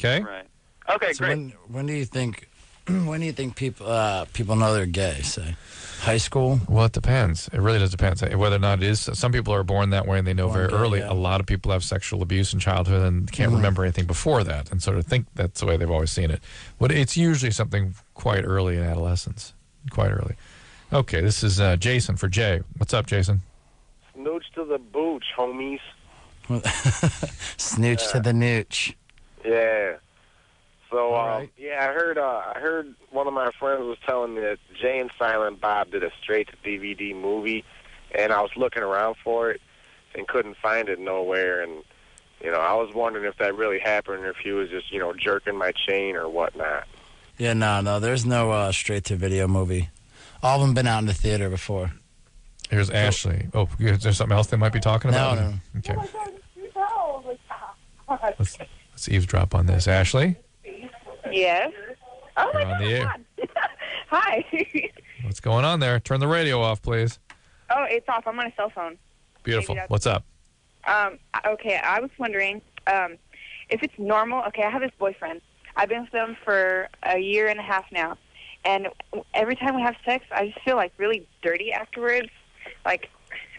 Okay. Right. Okay. So when when do you think when do you think people uh, people know they're gay? Say high school. Well, it depends. It really does depend whether or not it is. Some people are born that way and they know Born very gay, early. yeah. A lot of people have sexual abuse in childhood and can't Mhm. remember anything before that, and sort of think that's the way they've always seen it. But it's usually something quite early in adolescence, quite early. Okay, this is uh, Jason for Jay. What's up, Jason? Snooch to the booch, homies. Snooch to the nooch. Yeah. So um, yeah, I heard uh, I heard one of my friends was telling me that Jay and Silent Bob did a straight to DVD movie, and I was looking around for it and couldn't find it nowhere. And you know, I was wondering if that really happened, or if he was just you know jerking my chain or whatnot. Yeah, no, no. There's no uh, straight to video movie. All of them been out in the theater before. Here's Ashley. Oh, is there something else they might be talking No, about? no. Okay. Let's, let's eavesdrop on this. Ashley, Yes. Oh you're my on the air. God. Hi. What's going on there? Turn the radio off, please. oh, it's off. I'm on a cell phone. Beautiful. What's up? Um, okay, I was wondering um, if it's normal. Okay, I have this boyfriend. I've been with him for a year and a half now, and every time we have sex, I just feel like really dirty afterwards. Like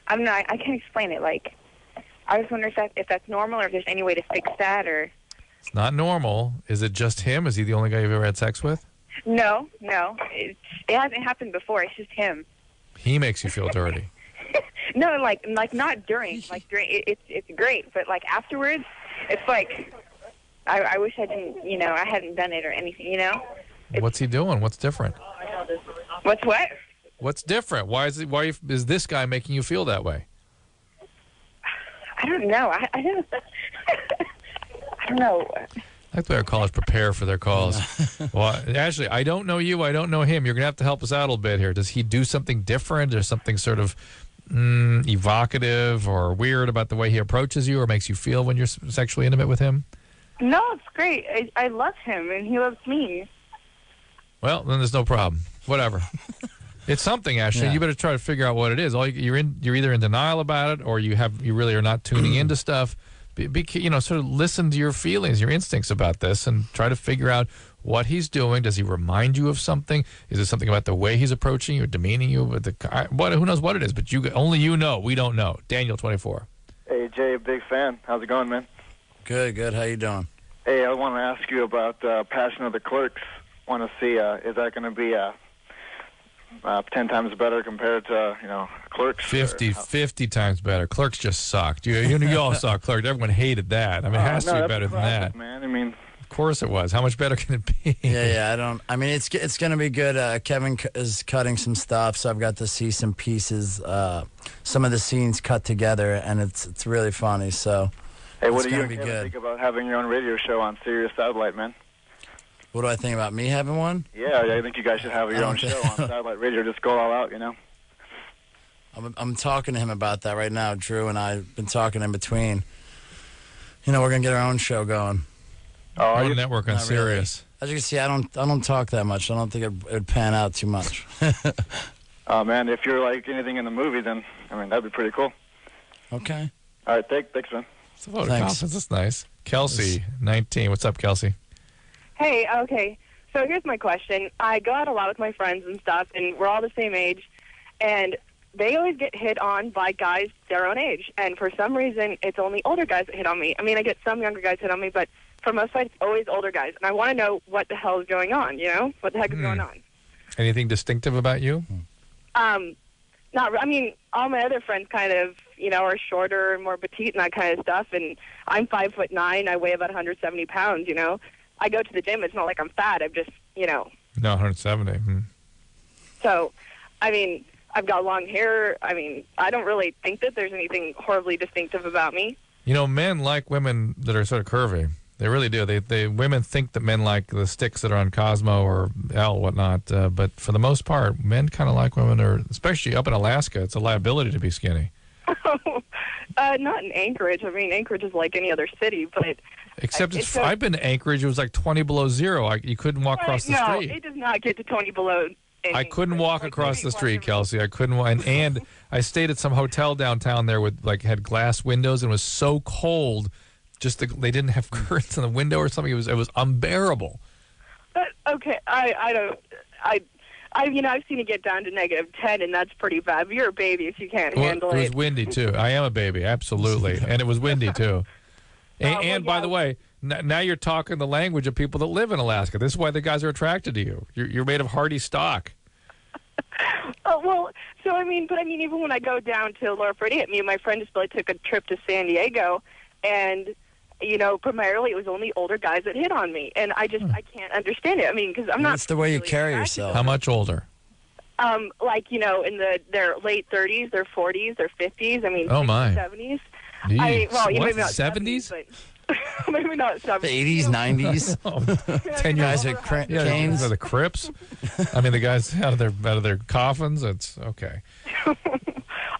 I don't know. I, I can't explain it. Like I was wondering if, that, if that's normal or if there's any way to fix that or. It's not normal. Is it just him? Is he the only guy you've ever had sex with? No, no, it's, it hasn't happened before. It's just him. He makes you feel dirty. No, like like not during. Like during, it, it's it's great, but like afterwards, it's like I, I wish I didn't. You know, I hadn't done it or anything. You know, What's he doing? What's different? what's what? What's different? Why is it? Why is this guy making you feel that way? I don't know. I, I don't. I don't. I like the way our callers prepare for their calls. well, Ashley, I don't know you. I don't know him. You're going to have to help us out a little bit here. Does he do something different or something sort of mm, evocative or weird about the way he approaches you or makes you feel when you're sexually intimate with him? No, it's great. I, I love him, and he loves me. Well, then there's no problem. Whatever. it's something, Ashley. Yeah. You better try to figure out what it is. All you, you're in, you're either in denial about it, or you have you really are not tuning into stuff. Be, be, you know, sort of listen to your feelings, your instincts about this, and try to figure out what he's doing. Does he remind you of something? Is it something about the way he's approaching you, or demeaning you? With the what? Who knows what it is? But you only you know. We don't know. Daniel, twenty four. Hey Jay, big fan. How's it going, man? Good, good. How you doing? Hey, I want to ask you about uh, Passion of the Clerks. Want to see uh, is that going to be uh, uh, ten times better compared to you know Clerks? 50, 50 times better. Clerks just sucked. You, you, you all saw Clerks. Everyone hated that. I mean, it Uh, has no, to be better than classic, that. man. I mean, Of course it was. How much better can it be? Yeah, yeah. I don't. I mean, it's it's gonna be good. Uh, Kevin c- is cutting some stuff, so I've got to see some pieces, uh, some of the scenes cut together, and it's it's really funny. So, hey, what it's do you be Kevin good. think about having your own radio show on Sirius Satellite, man? What do I think about me having one? Yeah, I think you guys should have your own don't show think- on Satellite Radio. Just go all out, you know. I'm, I'm talking to him about that right now. Drew and I have been talking in between. You know, we're gonna get our own show going. Oh, Own network on Not really. As you can see, I don't I don't talk that much. I don't think it would pan out too much. Oh man, if you're like anything in the movie, then I mean that'd be pretty cool. Okay. All right, thank, thanks, man. It's a vote of Thanks. confidence. That's nice. Kelsey, 19. What's up, Kelsey? Hey, okay. So here's my question. I go out a lot with my friends and stuff, and we're all the same age, and they always get hit on by guys their own age. And for some reason, it's only older guys that hit on me. I mean, I get some younger guys hit on me, but for most part, it's always older guys. And I want to know what the hell is going on, you know? What the heck is Hmm. going on? Anything distinctive about you? Um, not. re- I mean, all my other friends kind of, you know, are shorter and more petite and that kind of stuff. And I'm five foot nine. I weigh about 170 pounds. You know, I go to the gym. It's not like I'm fat. I'm just, you know. No, 170. Hmm. So, I mean, I've got long hair. I mean, I don't really think that there's anything horribly distinctive about me. You know, men like women that are sort of curvy. They really do. They, they women think that men like the sticks that are on Cosmo or Elle, whatnot. Uh, but for the most part, men kind of like women, or especially up in Alaska, it's a liability to be skinny. Uh, not in Anchorage. I mean, Anchorage is like any other city, but Except it's, it's a- I've been to Anchorage. It was like 20 below zero. I, you couldn't walk across the no, street. it does not get to 20 below. I couldn't walk across the street, Kelsey. I couldn't. And, and I stayed at some hotel downtown there with like had glass windows and it was so cold. Just the, they didn't have curtains in the window or something. It was it was unbearable. But okay, I I don't I I you know I've seen it get down to negative ten, and that's pretty bad. You're a baby if you can't Well, handle it It was windy too. I am a baby, absolutely, and it was windy too. And, Oh, and by the way, n- now you're talking the language of people that live in Alaska. This is why the guys are attracted to you. You're, you're made of hardy stock. Oh well, so I mean, but I mean, even when I go down to Laura Pretty, me and my friend just like took a trip to San Diego, and you know, primarily it was only older guys that hit on me, and I just I can't understand it. I mean, because I'm not It's the way you carry yourself. How much older? um like you know in the their late 30s, their 40s, their 50s. I mean, Oh, my. 70s. I well, you What, maybe not 70s? but maybe not 70s. The 80s, 90s. Ten guys years with cra- yeah, canes. the Crips. I mean, the guys out of their out of their coffins. It's okay.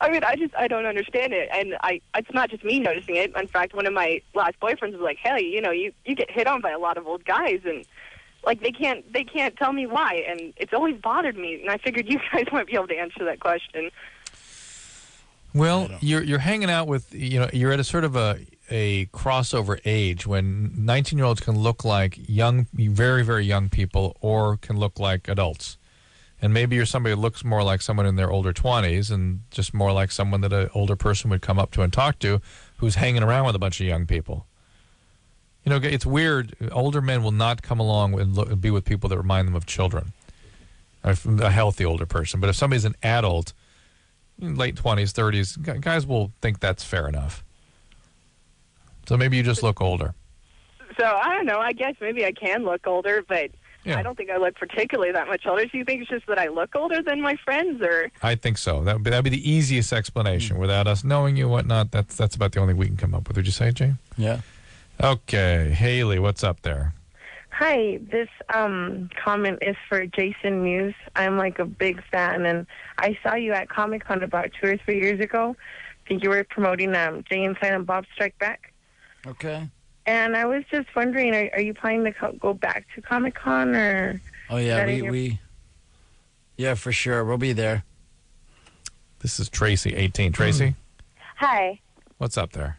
I mean, I just I don't understand it, and I it's not just me noticing it. In fact, one of my last boyfriends was like, "Hey, you know, you you get hit on by a lot of old guys, and like they can't they can't tell me why, and it's always bothered me." And I figured you guys might be able to answer that question. Well, you're you're hanging out with you know you're at a sort of a a crossover age when 19 year olds can look like young, very very young people, or can look like adults. And maybe you're somebody who looks more like someone in their older 20s, and just more like someone that an older person would come up to and talk to, who's hanging around with a bunch of young people. You know, it's weird. Older men will not come along and look, be with people that remind them of children, a healthy older person. But if somebody's an adult, late 20s, 30s, guys will think that's fair enough. So maybe you just look older. So I don't know. I guess maybe I can look older, but Yeah. I don't think I look particularly that much older. Do you think it's just that I look older than my friends, or I think so. That would be, that'd be the easiest explanation hmm. without us knowing you, whatnot. That's that's about the only we can come up with. Would you say, Jane? Yeah. Okay, Haley, what's up there? Hi, this um, comment is for Jason Mewes. I'm like a big fan, and I saw you at Comic Con about two or three years ago. I think you were promoting um, Jay and Silent Bob Strike Back. Okay. And I was just wondering, are, are you planning to co- go back to Comic Con, or? Oh yeah, we your- we. Yeah, for sure. We'll be there. This is Tracy, 18. Tracy, Hi. what's up there?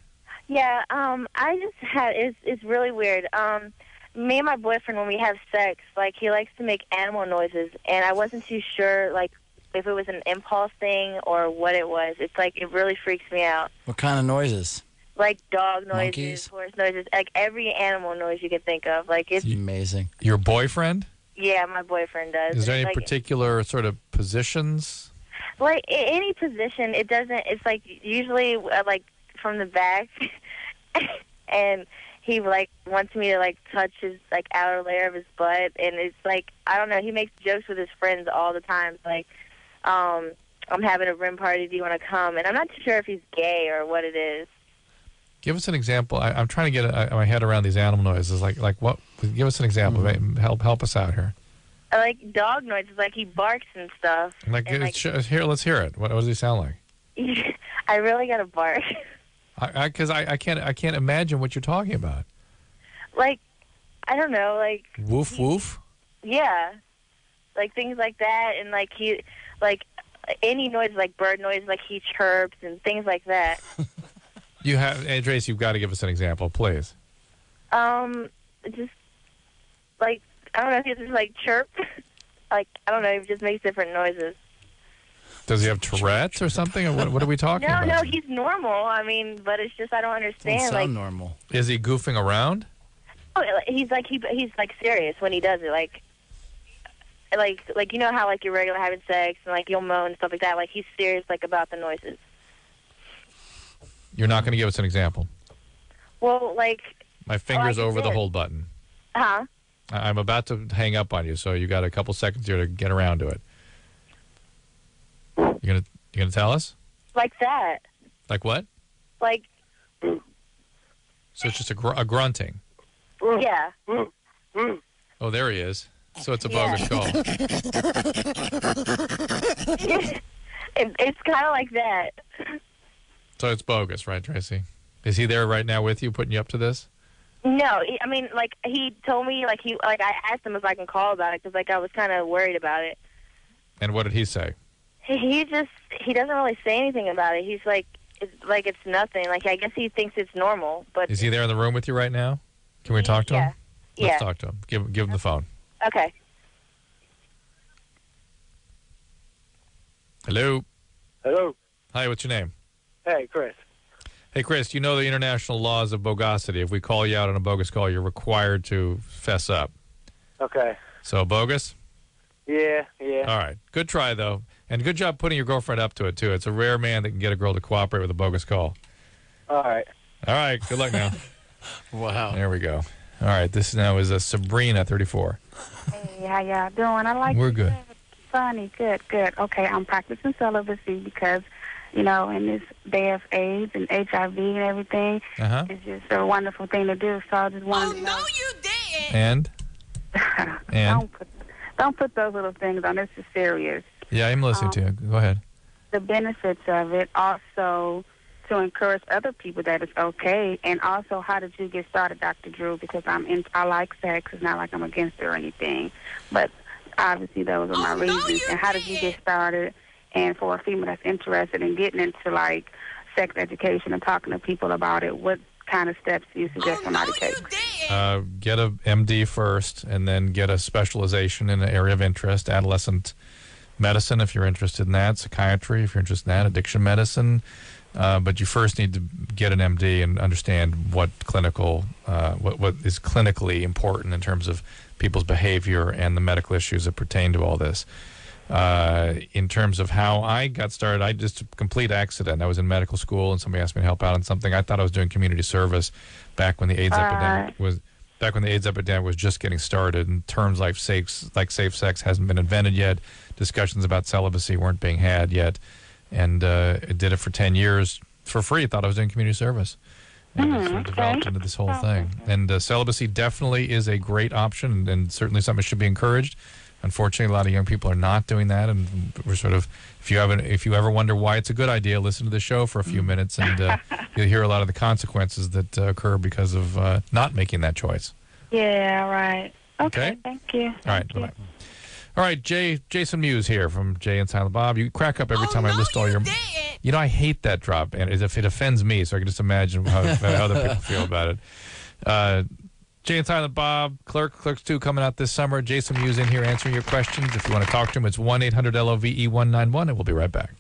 Yeah, um, I just had it's it's really weird. Um, me and my boyfriend when we have sex, like he likes to make animal noises, and I wasn't too sure like if it was an impulse thing or what it was. It's like it really freaks me out. What kind of noises? Like dog noises, Monkeys? horse noises, like every animal noise you can think of. Like it's Amazing. Your boyfriend? yeah, my boyfriend does. Is there any like, particular sort of positions? like any position it doesn't it's like usually uh, like from the back and he like wants me to like touch his like outer layer of his butt and it's like i don't know he makes jokes with his friends all the time like um i'm having a rim party do you want to come and i'm not too sure if he's gay or what it is Give us an example. I, I'm trying to get uh, my head around these animal noises. Like, like what? Give us an example. Mm-hmm. Ma- Help, help us out here. I like dog noises like he barks and stuff Like, and, get- sh- here, let's hear it. What, what does he sound like? i really gotta bark I, because I, I, can't, I can't imagine what you're talking about. like i don't know like Woof, woof. Yeah, like things like that, and like he, like any noise, like bird noise, like he chirps and things like that. You have, Trace, you've got to give us an example, please. Um, just like I don't know if he just like chirp, like I don't know, he just makes different noises. Does he have Tourette's or something? Or what, what are we talking no, about? no, no, he's normal. I mean, but it's just I don't understand. like normal. Is he goofing around? oh, he's like he he's like serious when he does it, like. Like, like you know how like you're regular having sex and like you'll moan and stuff like that. Like he's serious like about the noises. You're not going to give us an example. Well, like, My finger's Oh, I over the hold button. huh? I'm about to hang up on you, so you got a couple seconds here to get around to it. You gonna gonna tell us? Like that. Like what? Like, So it's just a, gr- a grunting. yeah. Oh, there he is. So it's a bogus call. it, it's kind of like that. So it's bogus, right, Tracy? Is he there right now with you, putting you up to this? No, I mean, like he told me, like he, like I asked him if I can call about it because, like, I was kind of worried about it. And what did he say? He, he just, he doesn't really say anything about it. He's like, it's like it's nothing. Like I guess he thinks it's normal, but Is he there in the room with you right now? Can we talk to yeah, him? Let's yeah. talk to him. Give give him the phone. Okay. Hello. Hello. Hi. What's your name? Hey, Chris. Hey, Chris. You know the international laws of bogosity. If we call you out on a bogus call, you're required to fess up. Okay. So bogus. Yeah, yeah. All right. Good try though, and good job putting your girlfriend up to it too. It's a rare man that can get a girl to cooperate with a bogus call. All right. All right. Good luck now. wow. There we go. All right. This now is a Sabrina, 34. Hey, how y'all doing? I like We're you. good. Funny, good, good. Okay, I'm practicing celibacy because, you know, in this day of AIDS and HIV and everything, Uh-huh. it's just a wonderful thing to do. So I just wanted to know. You didn't. And and Don't put, don't put those little things on. This is serious. Yeah, I'm listening to you. Go ahead. The benefits of it, also to encourage other people that it's okay, and also how did you get started, Dr. Drew? Because I'm in, I like sex. It's not like I'm against it or anything, but obviously those are my reasons. And how did you get started? And for a female that's interested in getting into like sex education and talking to people about it, what kind of steps do you suggest somebody takes? Uh, get a MD first, and then get a specialization in an area of interest. Adolescent medicine, if you're interested in that. Psychiatry, if you're interested in that. Addiction medicine. Uh, but you first need to get an MD and understand what clinical, uh, what what is clinically important in terms of people's behavior and the medical issues that pertain to all this. Uh, in terms of how I got started, I just a complete accident. I was in medical school and somebody asked me to help out on something. I thought I was doing community service back when the AIDS epidemic was back when the AIDS epidemic was just getting started. And terms like safe like safe sex hasn't been invented yet. Discussions about celibacy weren't being had yet, and uh, I did it for ten years for free. Thought I was doing community service. And it sort of developed into this whole thing. And uh, celibacy definitely is a great option and, and certainly something that should be encouraged. Unfortunately, a lot of young people are not doing that, and we're sort of. If you haven't, if you ever wonder why it's a good idea, listen to the show for a few minutes, and uh, you'll hear a lot of the consequences that uh, occur because of uh, not making that choice. Yeah, right. Okay, Okay. thank you. All right, bye-bye. All right, Jay, Jason Mewes here from Jay and Silent Bob. You crack up every time I list all your. You know, I hate that drop, and as if it offends me, so I can just imagine how, how other people feel about it. Uh, Jay and Silent Bob, Clerk, Clerks 2 coming out this summer. Jason Mewes in here answering your questions. If you want to talk to him, it's 1 800 LOVE 191, and we'll be right back.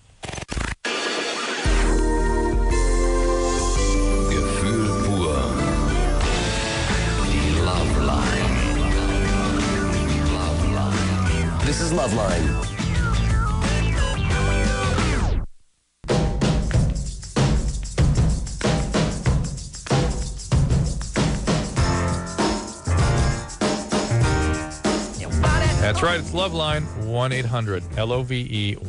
That's. It's Loveline 1 800 LOVE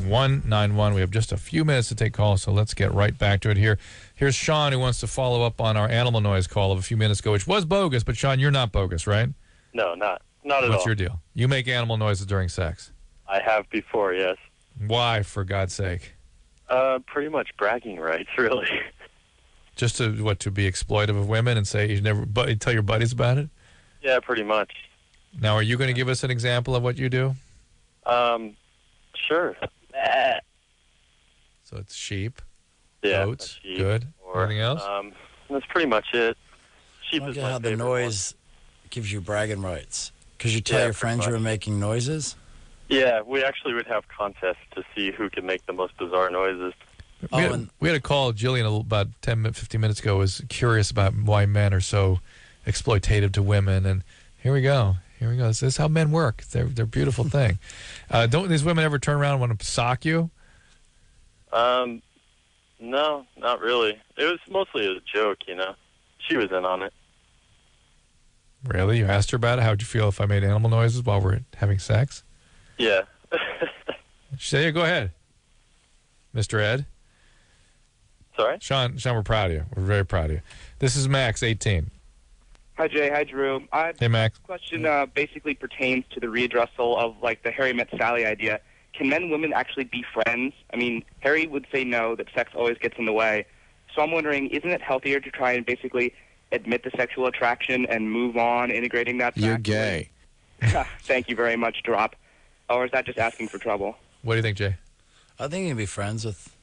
191. We have just a few minutes to take calls, so let's get right back to it here. Here's Sean who wants to follow up on our animal noise call of a few minutes ago, which was bogus, but Sean, you're not bogus, right? No, not not at What's all. What's your deal? You make animal noises during sex. I have before, yes. Why, for God's sake? Uh, pretty much bragging rights, really. Just to what to be exploitive of women and say you never but tell your buddies about it? yeah, pretty much. Now, are you going to give us an example of what you do? Um, sure. So it's sheep, Yeah, goats, sheep good. or, Anything else? Um, that's pretty much it. Sheep I is don't get my how the favorite noise gives you bragging rights. Because you tell Yeah, your friends you were making noises. Yeah, we actually would have contests to see who could make the most bizarre noises. Oh, we, had, we had a call. Jillian about 10, min- 15 minutes ago was curious about why men are so exploitative to women, and here we go. Here we go. This is how men work. They're they're a beautiful thing. Uh, don't these women ever turn around and want to sock you? Um, no, not really. It was mostly a joke, you know. She was in on it. Really? You asked her about it. How'd you feel if I made animal noises while we're having sex? Yeah. She said, "Yeah, go ahead, Mr. Ed." Sorry, Sean. Sean, we're proud of you. We're very proud of you. This is Max, 18. Hi Jay, hi Drew. Uh, Hey, Max. question uh, basically pertains to the readdressal of like the Harry met Sally idea. Can men and women actually be friends? I mean, Harry would say no, that sex always gets in the way. So I'm wondering, isn't it healthier to try and basically admit the sexual attraction and move on, integrating that? You're gay. Thank you very much, drop. Or is that just asking for trouble? What do you think, Jay? I think you can be friends with.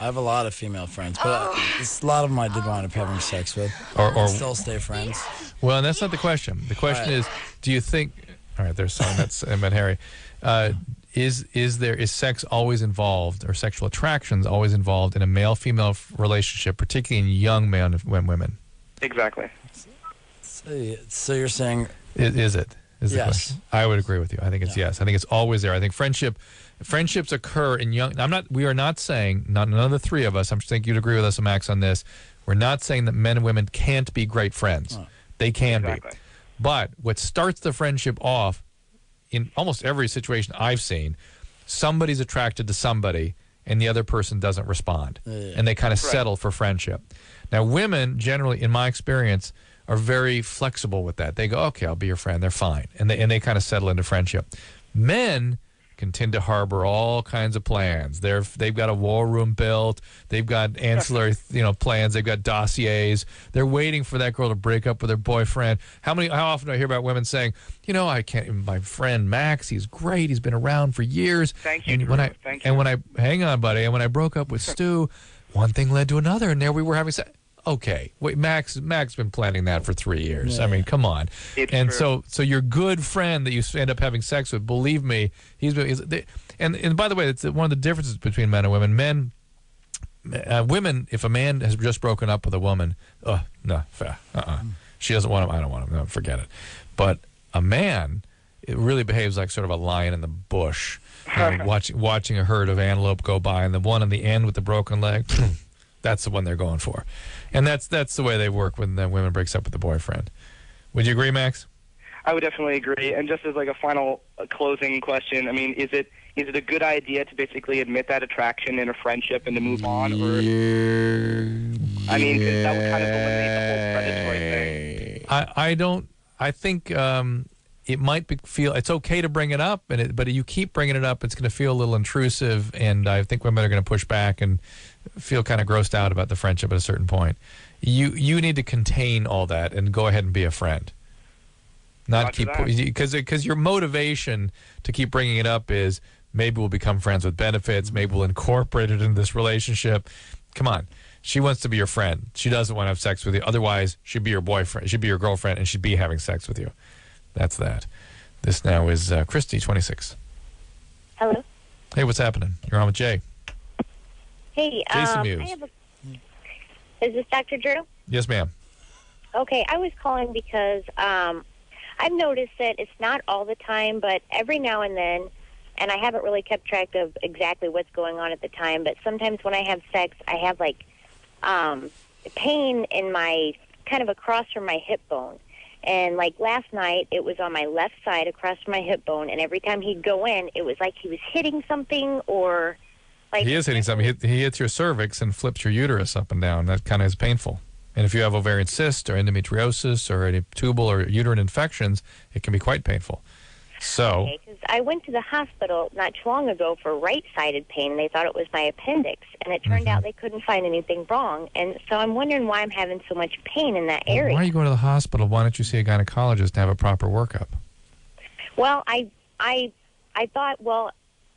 I have a lot of female friends, but uh, it's- a lot of them I did wind up having sex with. Or- or- still stay friends. Well, that's not the question. The question All right. is, do you think? All right, there's someone that's I meant Harry. Uh, is is there is sex always involved or sexual attractions always involved in a male female f- relationship, particularly in young men and women? Exactly. So, so you're saying Is, is it? Is the Yes. I would agree with you. I think it's yes. I think it's always there. I think friendship, friendships occur in young. I'm not. We are not saying. Not none of the three of us. I'm think you'd agree with us, Max, on this. We're not saying that men and women can't be great friends. They can be. But what starts the friendship off, in almost every situation I've seen, somebody's attracted to somebody and the other person doesn't respond, Yeah. and they kind of Right. settle for friendship. Now, women generally, in my experience, are very flexible with that. They go, "Okay, I'll be your friend." They're fine, and they and they kind of settle into friendship. Men continue to harbor all kinds of plans. They're they've got a war room built. They've got ancillary you know plans. They've got dossiers. They're waiting for that girl to break up with her boyfriend. How many? How often do I hear about women saying, you know, I can't. My friend Max, he's great. He's been around for years. Thank you, And Drew. when I Thank and when I hang on, buddy, and when I broke up with Stu, one thing led to another, and there we were having sex. Okay, wait, Max. Max been planning that for three years. I mean, come on. It's and true. so, so your good friend that you end up having sex with, believe me, he's been. He's, they, and and by the way, it's one of the differences between men and women. Men, uh, women, if a man has just broken up with a woman, oh no, uh, uh she doesn't want him. I don't want him. No, forget it. But a man, it really behaves like sort of a lion in the bush, you know, watching watching a herd of antelope go by, and the one on the end with the broken leg, that's the one they're going for, and that's that's the way they work when the woman breaks up with the boyfriend. Would you agree, Max? I would definitely agree. And just as like a final uh, closing question, I mean, is it is it a good idea to basically admit that attraction in a friendship and to move on, or I mean, 'cause that would kind of eliminate the whole predatory thing. I, I don't. I think um, it might be, feel it's okay to bring it up, and it, but you keep bringing it up, it's going to feel a little intrusive, and I think women are going to push back and feel kind of grossed out about the friendship at a certain point. You you need to contain all that and go ahead and be a friend. Not Roger keep because because your motivation to keep bringing it up is maybe we'll become friends with benefits, maybe we'll incorporate it into this relationship. Come on. She wants to be your friend. She doesn't want to have sex with you. Otherwise, she'd be your boyfriend. She'd be your girlfriend, and she'd be having sex with you. That's that. This now is uh, Christy, 26. Hello. Hey, what's happening? You're on with Jay. Hey, Jason um, Mewes. I have a, is this Dr. Drew? Yes, ma'am. Okay, I was calling because um, I've noticed that it's not all the time, but every now and then, and I haven't really kept track of exactly what's going on at the time, but sometimes when I have sex, I have like um, pain in my kind of across from my hip bone. And like last night, it was on my left side across from my hip bone, and every time he'd go in, it was like he was hitting something or like he is hitting something. He, hit- he hits your cervix and flips your uterus up and down. That kind of is painful. And if you have ovarian cyst or endometriosis or any tubal or uterine infections, it can be quite painful. So, Okay, 'cause I went to the hospital not too long ago for right-sided pain, and they thought it was my appendix, and it turned Mm-hmm. out they couldn't find anything wrong, and so I'm wondering why I'm having so much pain in that area. why are you going to the hospital? Why don't you see a gynecologist to have a proper workup? Well, I, I, I thought, well,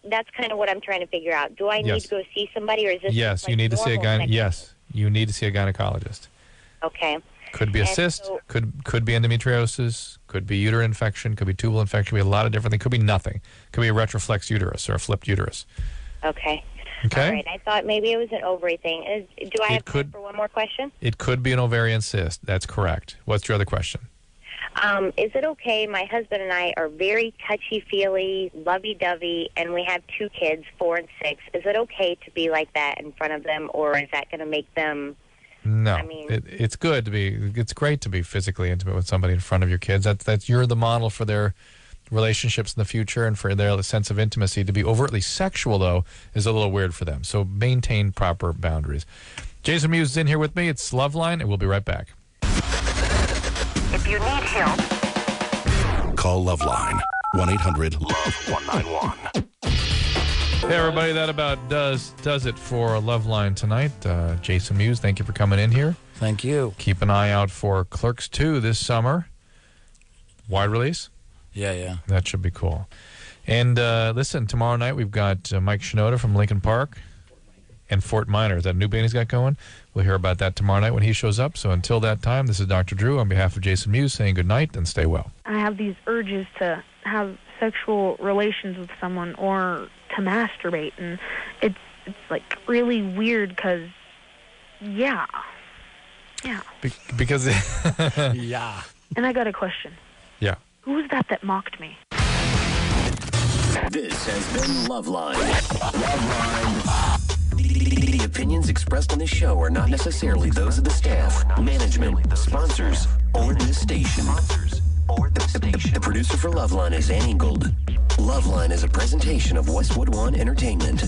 that's kind of what I'm trying to figure out. Do I need Yes. to go see somebody, or is this yes, just, you need to see a gyne. Yes, you need to see a gynecologist. Okay. Could be a And cyst, so- could could be endometriosis, could be uterine infection, could be tubal infection, could be a lot of different things. Could be nothing. Could be a retroflex uterus or a flipped uterus. Okay. Okay. All right. I thought maybe it was an ovary thing. Is, do I It have time could- for one more question? It could be an ovarian cyst. That's correct. What's your other question? Um, is it okay? My husband and I are very touchy feely, lovey dovey, and we have two kids, four and six. Is it okay to be like that in front of them, or is that going to make them? No, I mean- it, it's good to be. It's great to be physically intimate with somebody in front of your kids. That's that's you're the model for their relationships in the future and for their sense of intimacy. To be overtly sexual though is a little weird for them. So maintain proper boundaries. Jason Mewes is in here with me. It's Loveline, and we'll be right back. If you need help, Call Loveline 1 800 Love 191. Hey everybody, that about does does it for Loveline tonight. Uh, Jason Mewes, thank you for coming in here. Thank you. Keep an eye out for Clerks 2 this summer. Wide release. Yeah, yeah. That should be cool. And uh, listen, tomorrow night we've got uh, Mike Shinoda from Linkin Park and Fort Minor. Is that a new band he's got going? We'll hear about that tomorrow night when he shows up. So until that time, this is Dr. Drew on behalf of Jason Mewes saying good night and stay well. I have these urges to have sexual relations with someone or to masturbate, and it's it's like really weird because, yeah, yeah. Be- because yeah. And I got a question. Yeah. Who was that that mocked me? This has been Loveline. Loveline. The opinions expressed on this show are not necessarily those of the staff, management, sponsors, or this station. The, producer for Loveline is Annie Gold. Loveline is a presentation of Westwood One Entertainment.